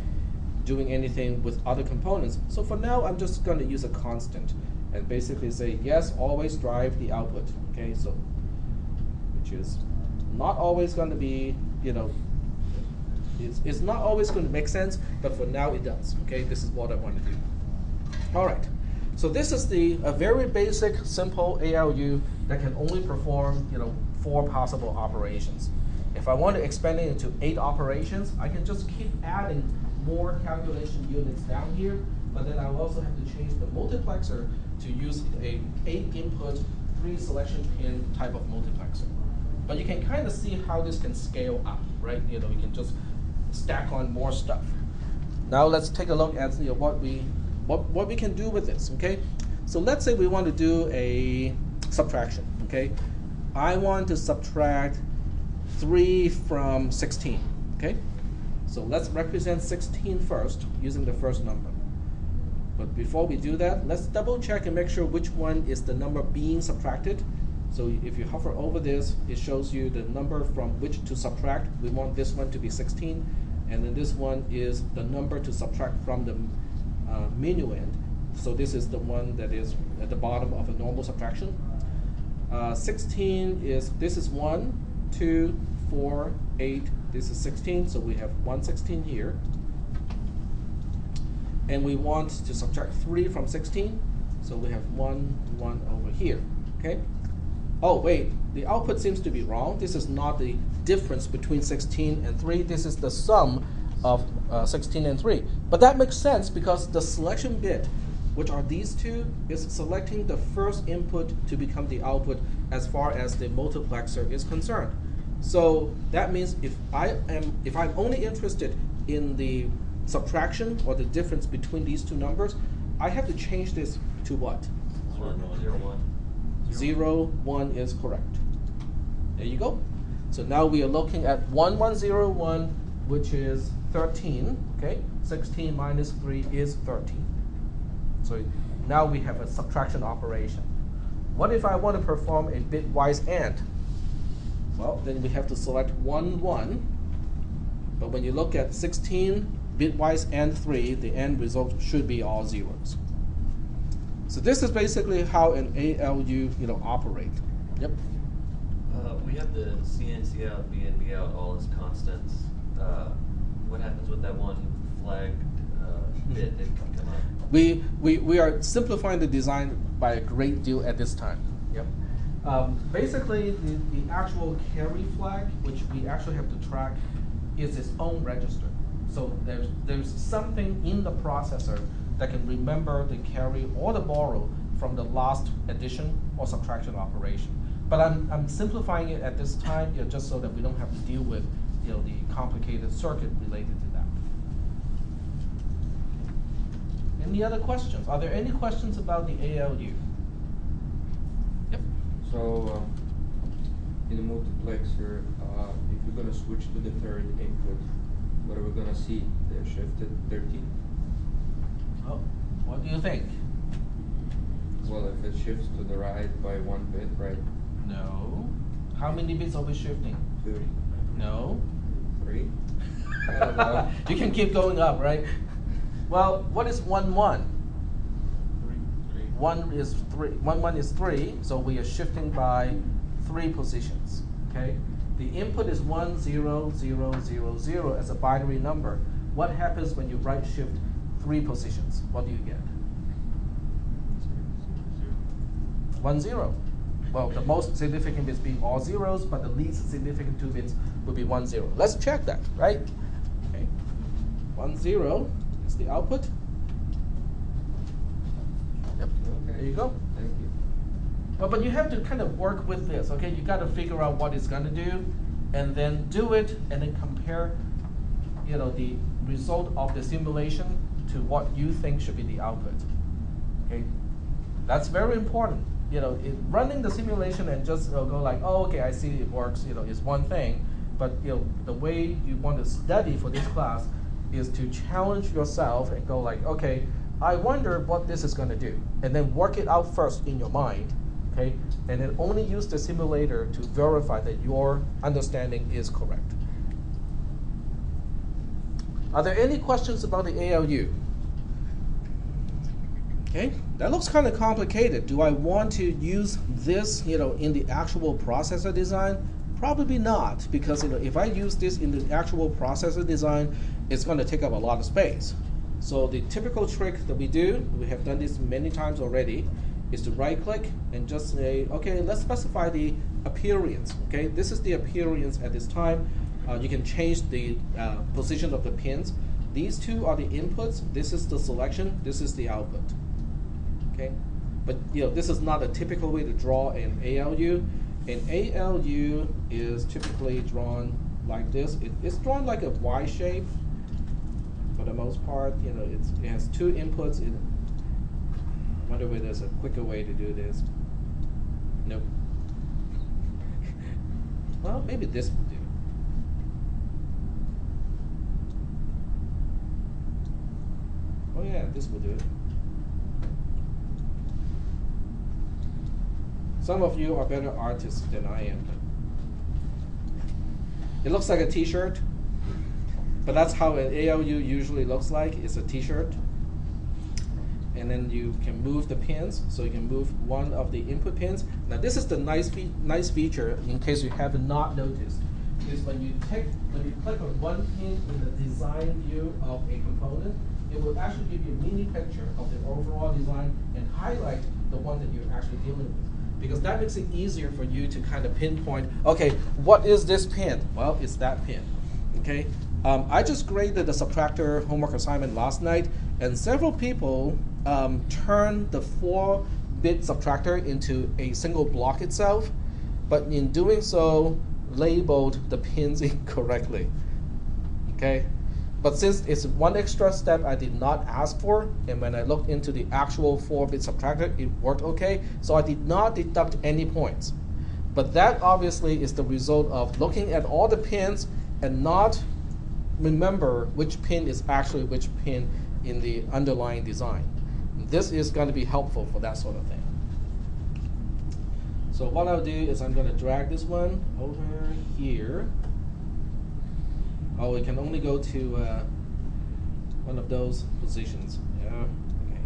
doing anything with other components, so for now I'm just going to use a constant and basically say yes, always drive the output. Okay, so which is not always going to be, you know, it's, it's not always going to make sense, but for now it does. Okay, this is what I want to do. All right. So this is the a very basic, simple ALU that can only perform you know four possible operations. If I want to expand it into eight operations, I can just keep adding more calculation units down here, but then I will also have to change the multiplexer to use a eight input, three selection pin type of multiplexer. But you can kind of see how this can scale up, right? You know, you can just stack on more stuff. Now let's take a look at you know, what we what, what we can do with this, okay? So let's say we want to do a subtraction, okay? I want to subtract 3 from 16, okay? So let's represent 16 first using the first number. But before we do that, let's double check and make sure which one is the number being subtracted. So if you hover over this, it shows you the number from which to subtract. We want this one to be 16, and then this one is the number to subtract from the uh, minuend. So this is the one that is at the bottom of a normal subtraction. Uh, 16 is, this is 1, 2, 4, 8, this is 16, so we have 116 here. And we want to subtract 3 from 16, so we have 1, 1 over here, okay? Oh, wait, the output seems to be wrong. This is not the difference between 16 and 3, this is the sum of uh, 16 and 3. But that makes sense because the selection bit, which are these two, is selecting the first input to become the output as far as the multiplexer is concerned. So that means if I am if I'm only interested in the subtraction or the difference between these two numbers, I have to change this to what? One, zero, one. Zero, one is correct. There you go. So now we are looking at one one zero one, which is thirteen. Okay, sixteen minus three is thirteen. So now we have a subtraction operation. What if I want to perform a bitwise AND? Well, then we have to select one one. But when you look at sixteen bitwise AND three, the end result should be all zeros. So this is basically how an ALU, you know, operate. Yep. Uh, we have the CNC out, BNB out, all as constants. Uh, what happens with that one flagged uh, bit that can come up? We, we, we are simplifying the design by a great deal at this time. Yep. Um, basically, the, the actual carry flag, which we actually have to track, is its own register. So there's, there's something in the processor that can remember the carry or the borrow from the last addition or subtraction operation. But I'm, I'm simplifying it at this time you know, just so that we don't have to deal with you know, the complicated circuit related to that. Any other questions? Are there any questions about the ALU? Yep. So, um, in the multiplexer, uh, if you're gonna switch to the third input, what are we gonna see? The shifted thirteen? Oh, what do you think? Well, if it shifts to the right by one bit, right? No. How many bits are we shifting? Thirty, No. three? I don't know. you can keep going up, right? Well, what is one one? Three, three. One is three. One one is three, so we are shifting by three positions. Okay. The input is one zero zero zero zero as a binary number. What happens when you right shift three positions? What do you get? One zero. Well, the most significant bits being all zeros, but the least significant two bits would be one zero. Let's check that, right? Okay. One zero is the output. Yep. Okay. There you go. But, but you have to kind of work with this, okay? You got to figure out what it's going to do, and then do it, and then compare, you know, the result of the simulation to what you think should be the output. Okay, that's very important. You know, it, running the simulation and just you know, go like, oh, okay, I see it works. You know, is one thing, but you know, the way you want to study for this class is to challenge yourself and go like, okay, I wonder what this is going to do, and then work it out first in your mind, okay, and then only use the simulator to verify that your understanding is correct. Are there any questions about the ALU? Okay, that looks kind of complicated. Do I want to use this, you know, in the actual processor design? Probably not, because you know, if I use this in the actual processor design, it's going to take up a lot of space. So the typical trick that we do, we have done this many times already, is to right click and just say, okay, let's specify the appearance. Okay, this is the appearance at this time. Uh, you can change the uh, position of the pins. These two are the inputs. This is the selection. This is the output. Okay, but you know this is not a typical way to draw an ALU. An ALU is typically drawn like this. It, it's drawn like a Y shape for the most part. You know, it's, it has two inputs. It, wonder whether there's a quicker way to do this. Nope. well, maybe this will do. Oh yeah, this will do it. Some of you are better artists than I am. It looks like a t-shirt, but that's how an ALU usually looks like. It's a t-shirt. And then you can move the pins. So you can move one of the input pins. Now this is the nice fe- nice feature in case you have not noticed. Is when you take when you click on one pin in the design view of a component, it will actually give you a mini picture of the overall design and highlight the one that you're actually dealing with because that makes it easier for you to kind of pinpoint okay what is this pin well it's that pin okay um, i just graded the subtractor homework assignment last night and several people um, turned the four bit subtractor into a single block itself but in doing so labeled the pins incorrectly okay but since it's one extra step I did not ask for, and when I looked into the actual 4-bit subtractor, it worked okay, so I did not deduct any points. But that obviously is the result of looking at all the pins and not remember which pin is actually which pin in the underlying design. This is going to be helpful for that sort of thing. So what I'll do is I'm going to drag this one over here. Oh, it can only go to uh, one of those positions. Yeah. Okay.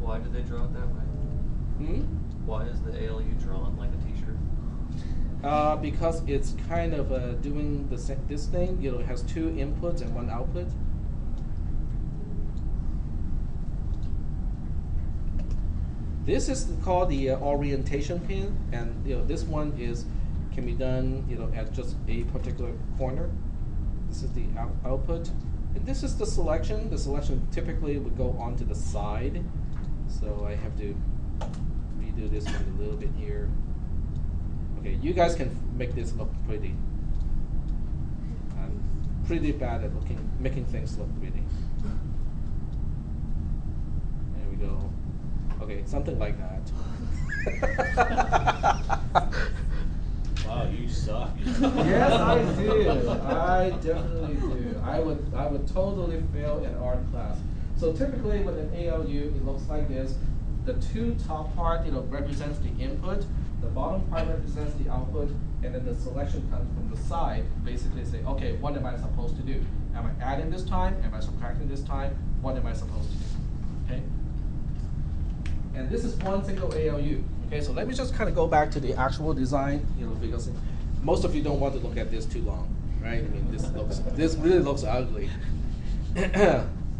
Why did they draw it that way? Hmm. Why is the ALU drawn like a? Uh, because it's kind of uh, doing the this thing. You know, it has two inputs and one output. This is called the uh, orientation pin, and you know this one is can be done you know at just a particular corner. This is the out- output, and this is the selection. The selection typically would go onto the side, so I have to redo this one a little bit here. Okay, you guys can make this look pretty. I'm pretty bad at looking, making things look pretty. There we go. Okay, something like that. Wow, you suck. yes, I do. I definitely do. I would, I would totally fail in art class. So typically with an ALU, it looks like this. The two top part, you know, represents the input. The bottom part represents the output, and then the selection comes from the side. Basically, say, okay, what am I supposed to do? Am I adding this time? Am I subtracting this time? What am I supposed to do? Okay. And this is one single ALU. Okay, so let me just kind of go back to the actual design, you know, because most of you don't want to look at this too long, right? I mean, this looks, this really looks ugly.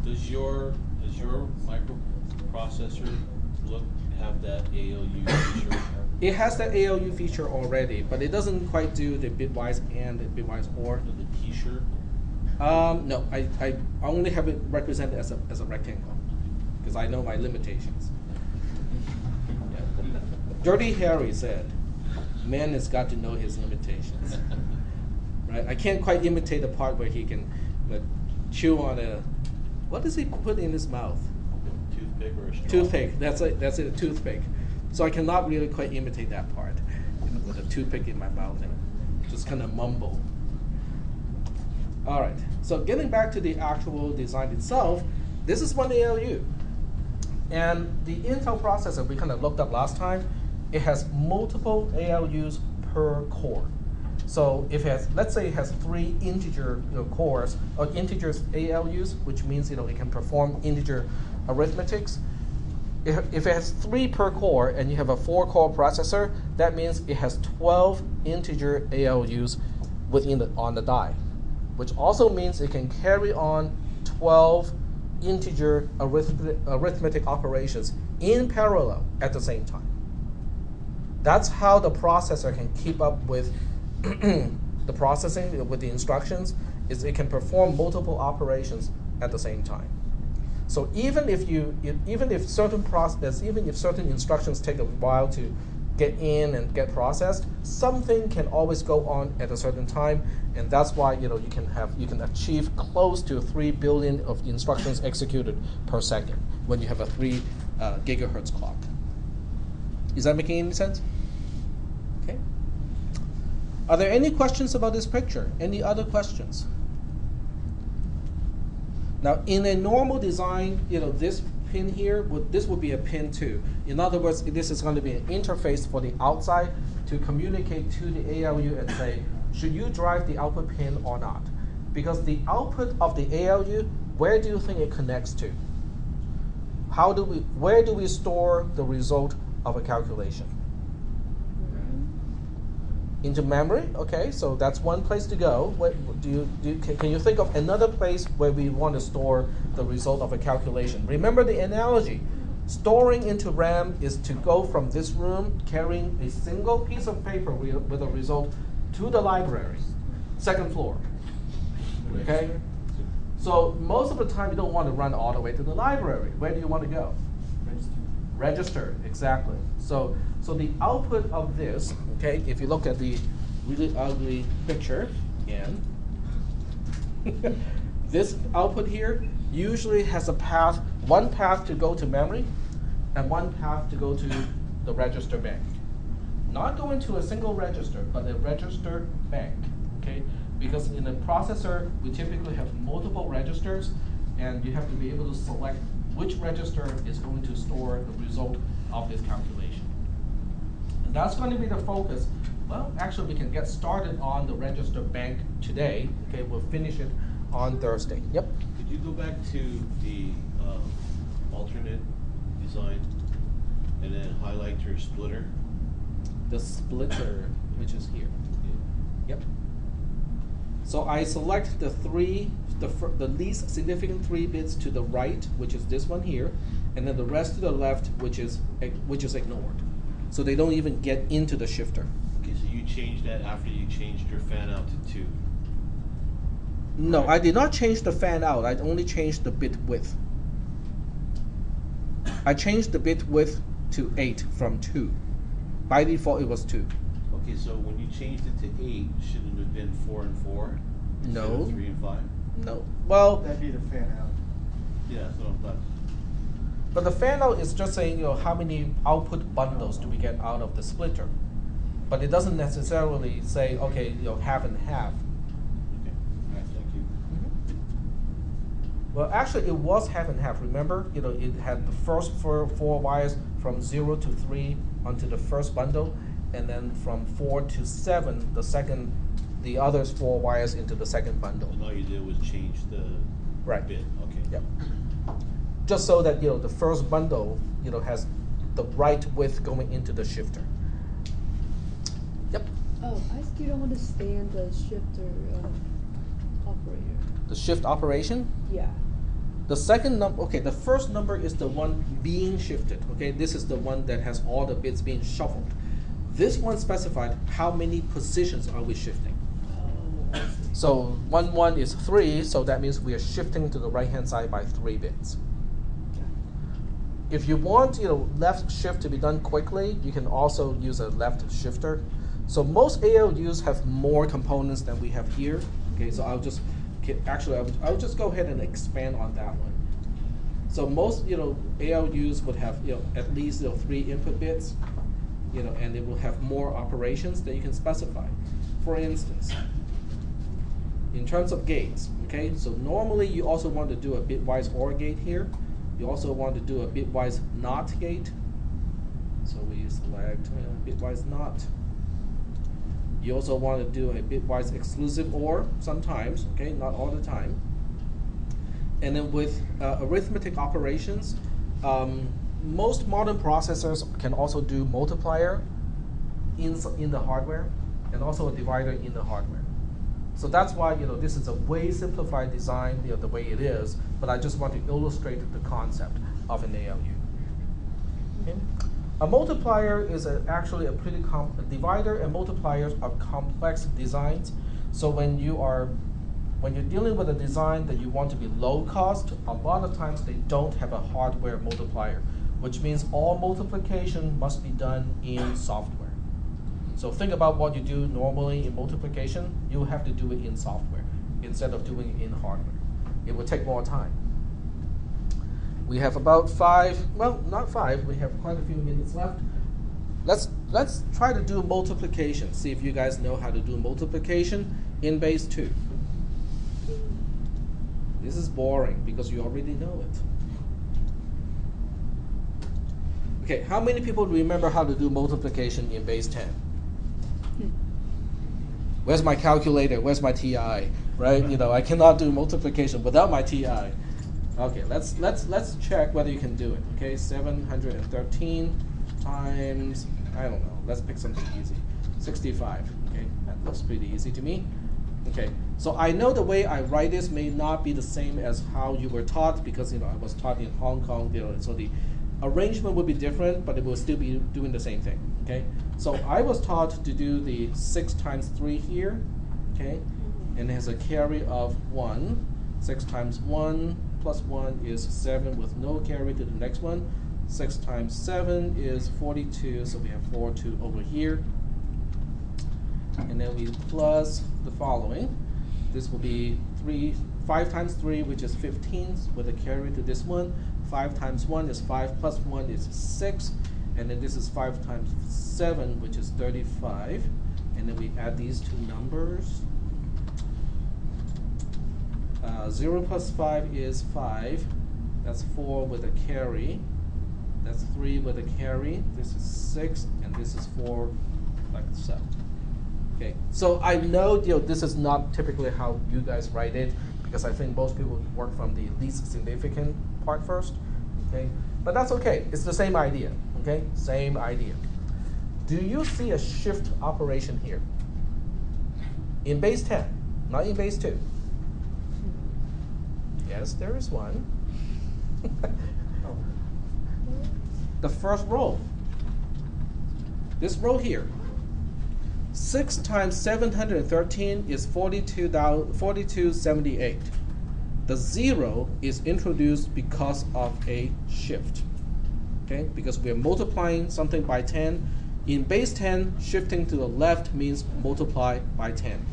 Does your, does your microprocessor look, have that ALU feature? It has the ALU feature already, but it doesn't quite do the bitwise and the bitwise or. The T-shirt? Um, no, I, I only have it represented as a, as a rectangle because I know my limitations. Yeah. Dirty Harry said, "Man has got to know his limitations." right? I can't quite imitate the part where he can like, chew on a. What does he put in his mouth? Toothpick or a straw? Toothpick. That's it. That's it. A toothpick. So I cannot really quite imitate that part you know, with a toothpick in my mouth and just kind of mumble. All right. So getting back to the actual design itself, this is one ALU, and the Intel processor we kind of looked up last time. It has multiple ALUs per core. So if it has, let's say it has three integer you know, cores or integers ALUs, which means you know it can perform integer arithmetics. If, if it has three per core and you have a four-core processor, that means it has 12 integer ALUs within the, on the die, which also means it can carry on 12 integer arithmetic, arithmetic operations in parallel at the same time. That's how the processor can keep up with the processing with the instructions is it can perform multiple operations at the same time. So even if you even if certain process even if certain instructions take a while to get in and get processed, something can always go on at a certain time, and that's why you know you can have you can achieve close to three billion of instructions executed per second when you have a three uh, gigahertz clock. Is that making any sense? Okay. Are there any questions about this picture? Any other questions? Now, in a normal design, you know, this pin here, would, this would be a pin 2. In other words, this is going to be an interface for the outside to communicate to the ALU and say, should you drive the output pin or not? Because the output of the ALU, where do you think it connects to? How do we, where do we store the result of a calculation? Into memory, okay, so that's one place to go. What, do you, do you, can, can you think of another place where we want to store the result of a calculation? Remember the analogy. Storing into RAM is to go from this room carrying a single piece of paper with, with a result to the library, second floor. Okay? So most of the time you don't want to run all the way to the library. Where do you want to go? Register, exactly. So, so the output of this, okay, if you look at the really ugly picture again, this output here usually has a path, one path to go to memory, and one path to go to the register bank. Not going to a single register, but a register bank, okay? Because in a processor, we typically have multiple registers, and you have to be able to select which register is going to store the result of this calculation. And that's going to be the focus. Well, actually, we can get started on the register bank today. Okay, we'll finish it on Thursday. Yep. Could you go back to the um, alternate design and then highlight your splitter? The splitter, which is here. Yep. So I select the three, the, fir- the least significant three bits to the right, which is this one here, and then the rest to the left, which is which is ignored. So they don't even get into the shifter. Okay, so you changed that after you changed your fan out to two. No, I did not change the fan out. I only changed the bit width. I changed the bit width to eight from two. By default, it was two. Okay, so when you changed it to eight, shouldn't it have been four and four? instead of No. Three and five? No. Well, That'd be the fan out. Yeah, that's what I thought. But the fan out is just saying, you know, how many output bundles do we get out of the splitter? But it doesn't necessarily say, okay, you know, half and half. Okay, all right, thank you. Mm-hmm. Well, actually, it was half and half. Remember, you know, it had the first four, four wires from zero to three onto the first bundle, and then from four to seven, the second, the others four wires into the second bundle. And all you did was change the Right. bit, okay. Yep. Just so that you know the first bundle, you know, has the right width going into the shifter. Yep. Oh, I still don't understand the shifter uh, operator. The shift operation. Yeah. The second number, okay, the first number is the one being shifted. Okay, this is the one that has all the bits being shuffled. This one specified how many positions are we shifting. Oh, So one one is three, so that means we are shifting to the right hand side by three bits. If you want, you know, left shift to be done quickly, you can also use a left shifter. So most ALUs have more components than we have here. Okay, so I'll just actually I'll, I'll just go ahead and expand on that one. So most you know ALUs would have you know at least you know three input bits, you know, and it will have more operations that you can specify. For instance, in terms of gates, okay, so normally you also want to do a bitwise OR gate here. You also want to do a bitwise NOT gate. So we select uh, bitwise NOT. You also want to do a bitwise exclusive OR sometimes, okay, not all the time. And then with uh, arithmetic operations, um, most modern processors can also do multiplier in, in the hardware and also a divider in the hardware. So that's why you know this is a way simplified design, you know, the way it is. But I just want to illustrate the concept of an ALU. Okay. A multiplier is a, actually a pretty com- a divider and multipliers are complex designs. So when you are when you're dealing with a design that you want to be low cost, a lot of times they don't have a hardware multiplier, which means all multiplication must be done in software. So think about what you do normally in multiplication, you have to do it in software instead of doing it in hardware. It will take more time. We have about five, well, not five, we have quite a few minutes left. Let's let's try to do multiplication. See if you guys know how to do multiplication in base two. This is boring because you already know it. Okay, how many people remember how to do multiplication in base 10? Where's my calculator? Where's my TI? Right? You know, I cannot do multiplication without my TI. Okay, let's let's let's check whether you can do it. Okay, 713 times I don't know. Let's pick something easy. 65. Okay, that looks pretty easy to me. Okay, so I know the way I write this may not be the same as how you were taught because you know I was taught in Hong Kong. You know, so the arrangement would be different, but it will still be doing the same thing. Okay, so I was taught to do the six times three here. Okay, and it has a carry of one. Six times one plus one is seven with no carry to the next one. Six times seven is forty-two, so we have four two over here and then we plus the following. This will be three, five times three, which is fifteen, with a carry to this one. Five times one is five, plus one is six, and then this is five times seven, which is thirty-five. And then we add these two numbers. Uh, zero plus five is five. That's four with a carry. That's three with a carry. This is six, and this is four, like so. Okay, so I know, you know this is not typically how you guys write it because I think most people work from the least significant part first. Okay, but that's okay. It's the same idea. Okay, same idea. Do you see a shift operation here? In base 10, not in base 2. Yes, there is one. the first row. This row here. 6 times 713 is 42, 4278. The zero is introduced because of a shift. Okay, because we are multiplying something by 10. In base 10, shifting to the left means multiply by 10.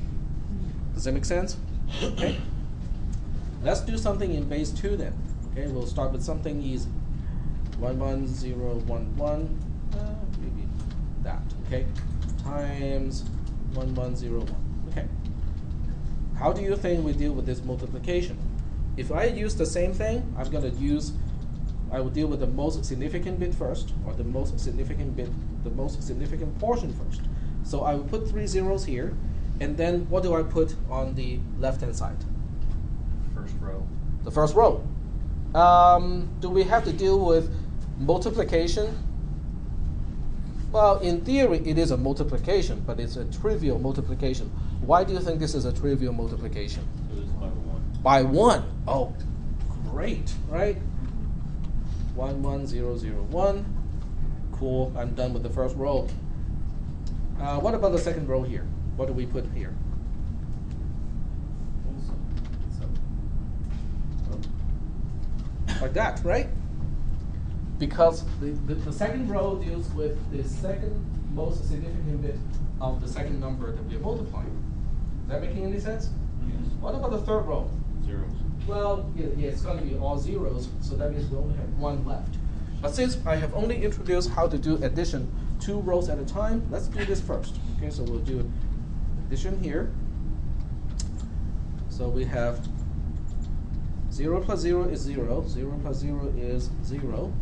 Does that make sense? Okay. Let's do something in base 2 then. Okay, we'll start with something easy. 11011, uh, maybe that, okay? Times 1101, okay? How do you think we deal with this multiplication? If I use the same thing, I'm gonna use, I will deal with the most significant bit first, or the most significant bit, the most significant portion first. So I will put three zeros here, and then what do I put on the left-hand side? First row. the first row. Um, do we have to deal with multiplication? Well, in theory, it is a multiplication, but it's a trivial multiplication. Why do you think this is a trivial multiplication? So it's by one. By one. Oh, great, right? One, one, zero, zero, one. Cool, I'm done with the first row. Uh, what about the second row here? What do we put here? Like that, right? Because the, the, the second row deals with the second most significant bit of the second number that we're multiplying. Is that making any sense? Yes. What about the third row? Zeros. Well, yeah, it's going to be all zeros, so that means we only have one left. But since I have only introduced how to do addition two rows at a time, let's do this first. Okay, so we'll do addition here. So we have 0 plus 0 is 0, 0 plus 0 is 0.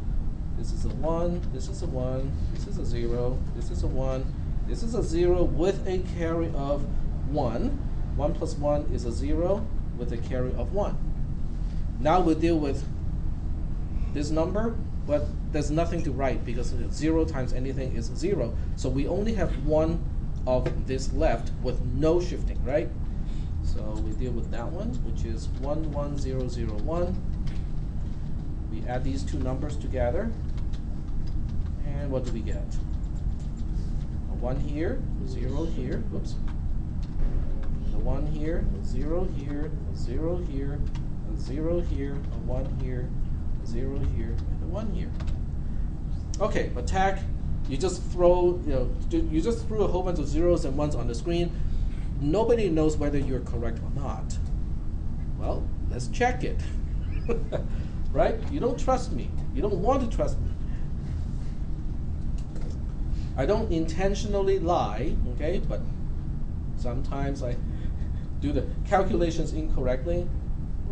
This is a 1, this is a 1, this is a 0, this is a 1, this is a 0 with a carry of 1. 1 plus 1 is a 0 with a carry of 1. Now we deal with this number, but there's nothing to write because 0 times anything is 0. So we only have one of this left with no shifting, right? So we deal with that one, which is 11001. We add these two numbers together. And what do we get? A 1 here, 0 here, whoops. A 1 here, a 0 here, a 0 here, 0 here, a 1 here, a 0 here, and a 1 here. Okay, attack. You just throw, you know, you just threw a whole bunch of zeros and ones on the screen. Nobody knows whether you're correct or not. Well, let's check it. right? You don't trust me. You don't want to trust me. I don't intentionally lie, okay? But sometimes I do the calculations incorrectly.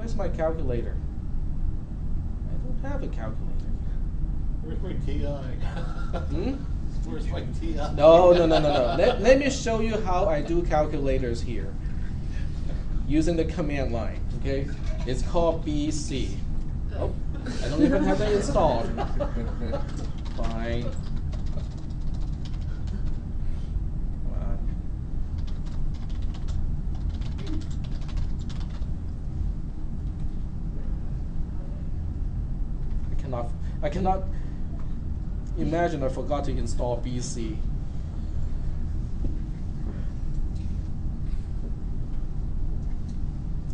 Where's my calculator? I don't have a calculator. Where's my TI? Hmm? Where's my tea? No, no, no, no, no. Let, let me show you how I do calculators here. Using the command line, okay? It's called BC. Oh, I don't even have that installed. Fine. Come on. I cannot, I cannot imagine I forgot to install BC.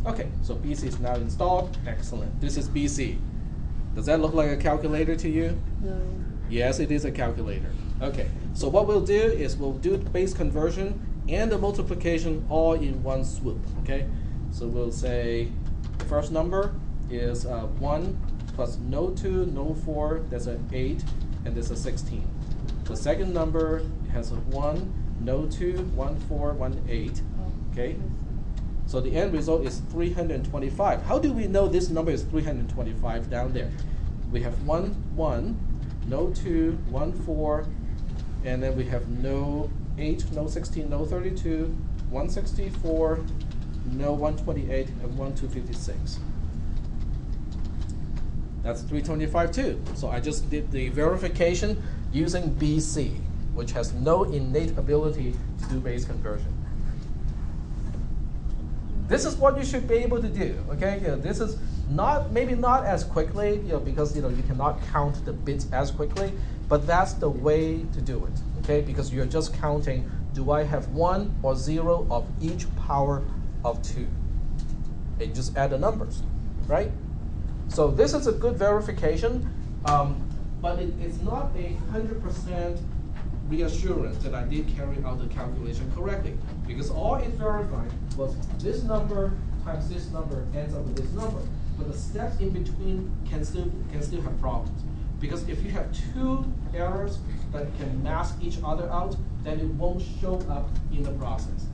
Okay, so BC is now installed. Excellent. This is BC. Does that look like a calculator to you? No. Yes, it is a calculator. Okay, so what we'll do is we'll do the base conversion and the multiplication all in one swoop. Okay, so we'll say the first number is uh, 1 plus no 2, no 4, that's an 8, and there's a 16. The second number has a 1, no 2, 1 4, 1 8. Oh, Okay. So the end result is 325. How do we know this number is 325 down there? We have 1, 1, no 2, 1, 4, and then we have no 8, no 16, no 32, 164, no 128, and 1 256. That's 325 too. So I just did the verification using BC, which has no innate ability to do base conversion. This is what you should be able to do. Okay, you know, this is not maybe not as quickly, you know, because you know you cannot count the bits as quickly, but that's the way to do it. Okay, because you're just counting: do I have one or zero of each power of two? And just add the numbers, right? So this is a good verification, um, but it, it's not a hundred percent reassurance that I did carry out the calculation correctly. Because all it verified was this number times this number ends up with this number. But the steps in between can still can still have problems. Because if you have two errors that can mask each other out, then it won't show up in the process.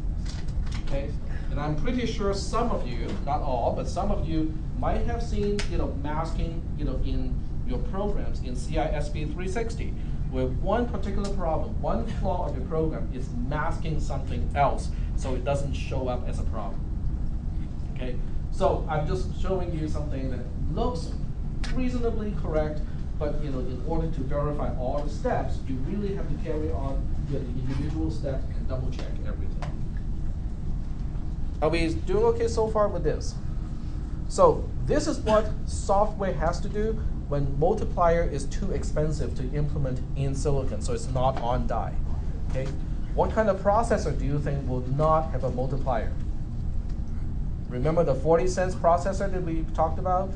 Okay? And I'm pretty sure some of you, not all, but some of you might have seen, you know, masking, you know, in your programs in CISP 360, where one particular problem, one flaw of your program is masking something else, so it doesn't show up as a problem. Okay? So I'm just showing you something that looks reasonably correct, but you know, in order to verify all the steps, you really have to carry on the individual steps and double check everything. Are we doing okay so far with this? So this is what software has to do when multiplier is too expensive to implement in silicon, so it's not on die. Okay? What kind of processor do you think will not have a multiplier? Remember the 40 cents processor that we talked about?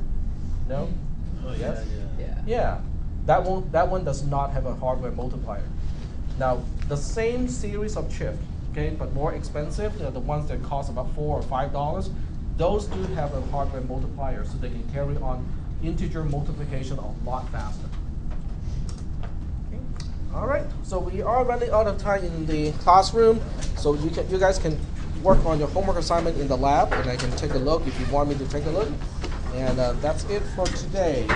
No? Oh, yeah, Yes? yeah. Yeah. Yeah, that one, that one does not have a hardware multiplier. Now, the same series of chip, okay, but more expensive, the ones that cost about four or five dollars, those do have a hardware multiplier, so they can carry on integer multiplication a lot faster. All right, so we are running out of time in the classroom, so you can, you guys can work on your homework assignment in the lab, and I can take a look if you want me to take a look. And uh, that's it for today.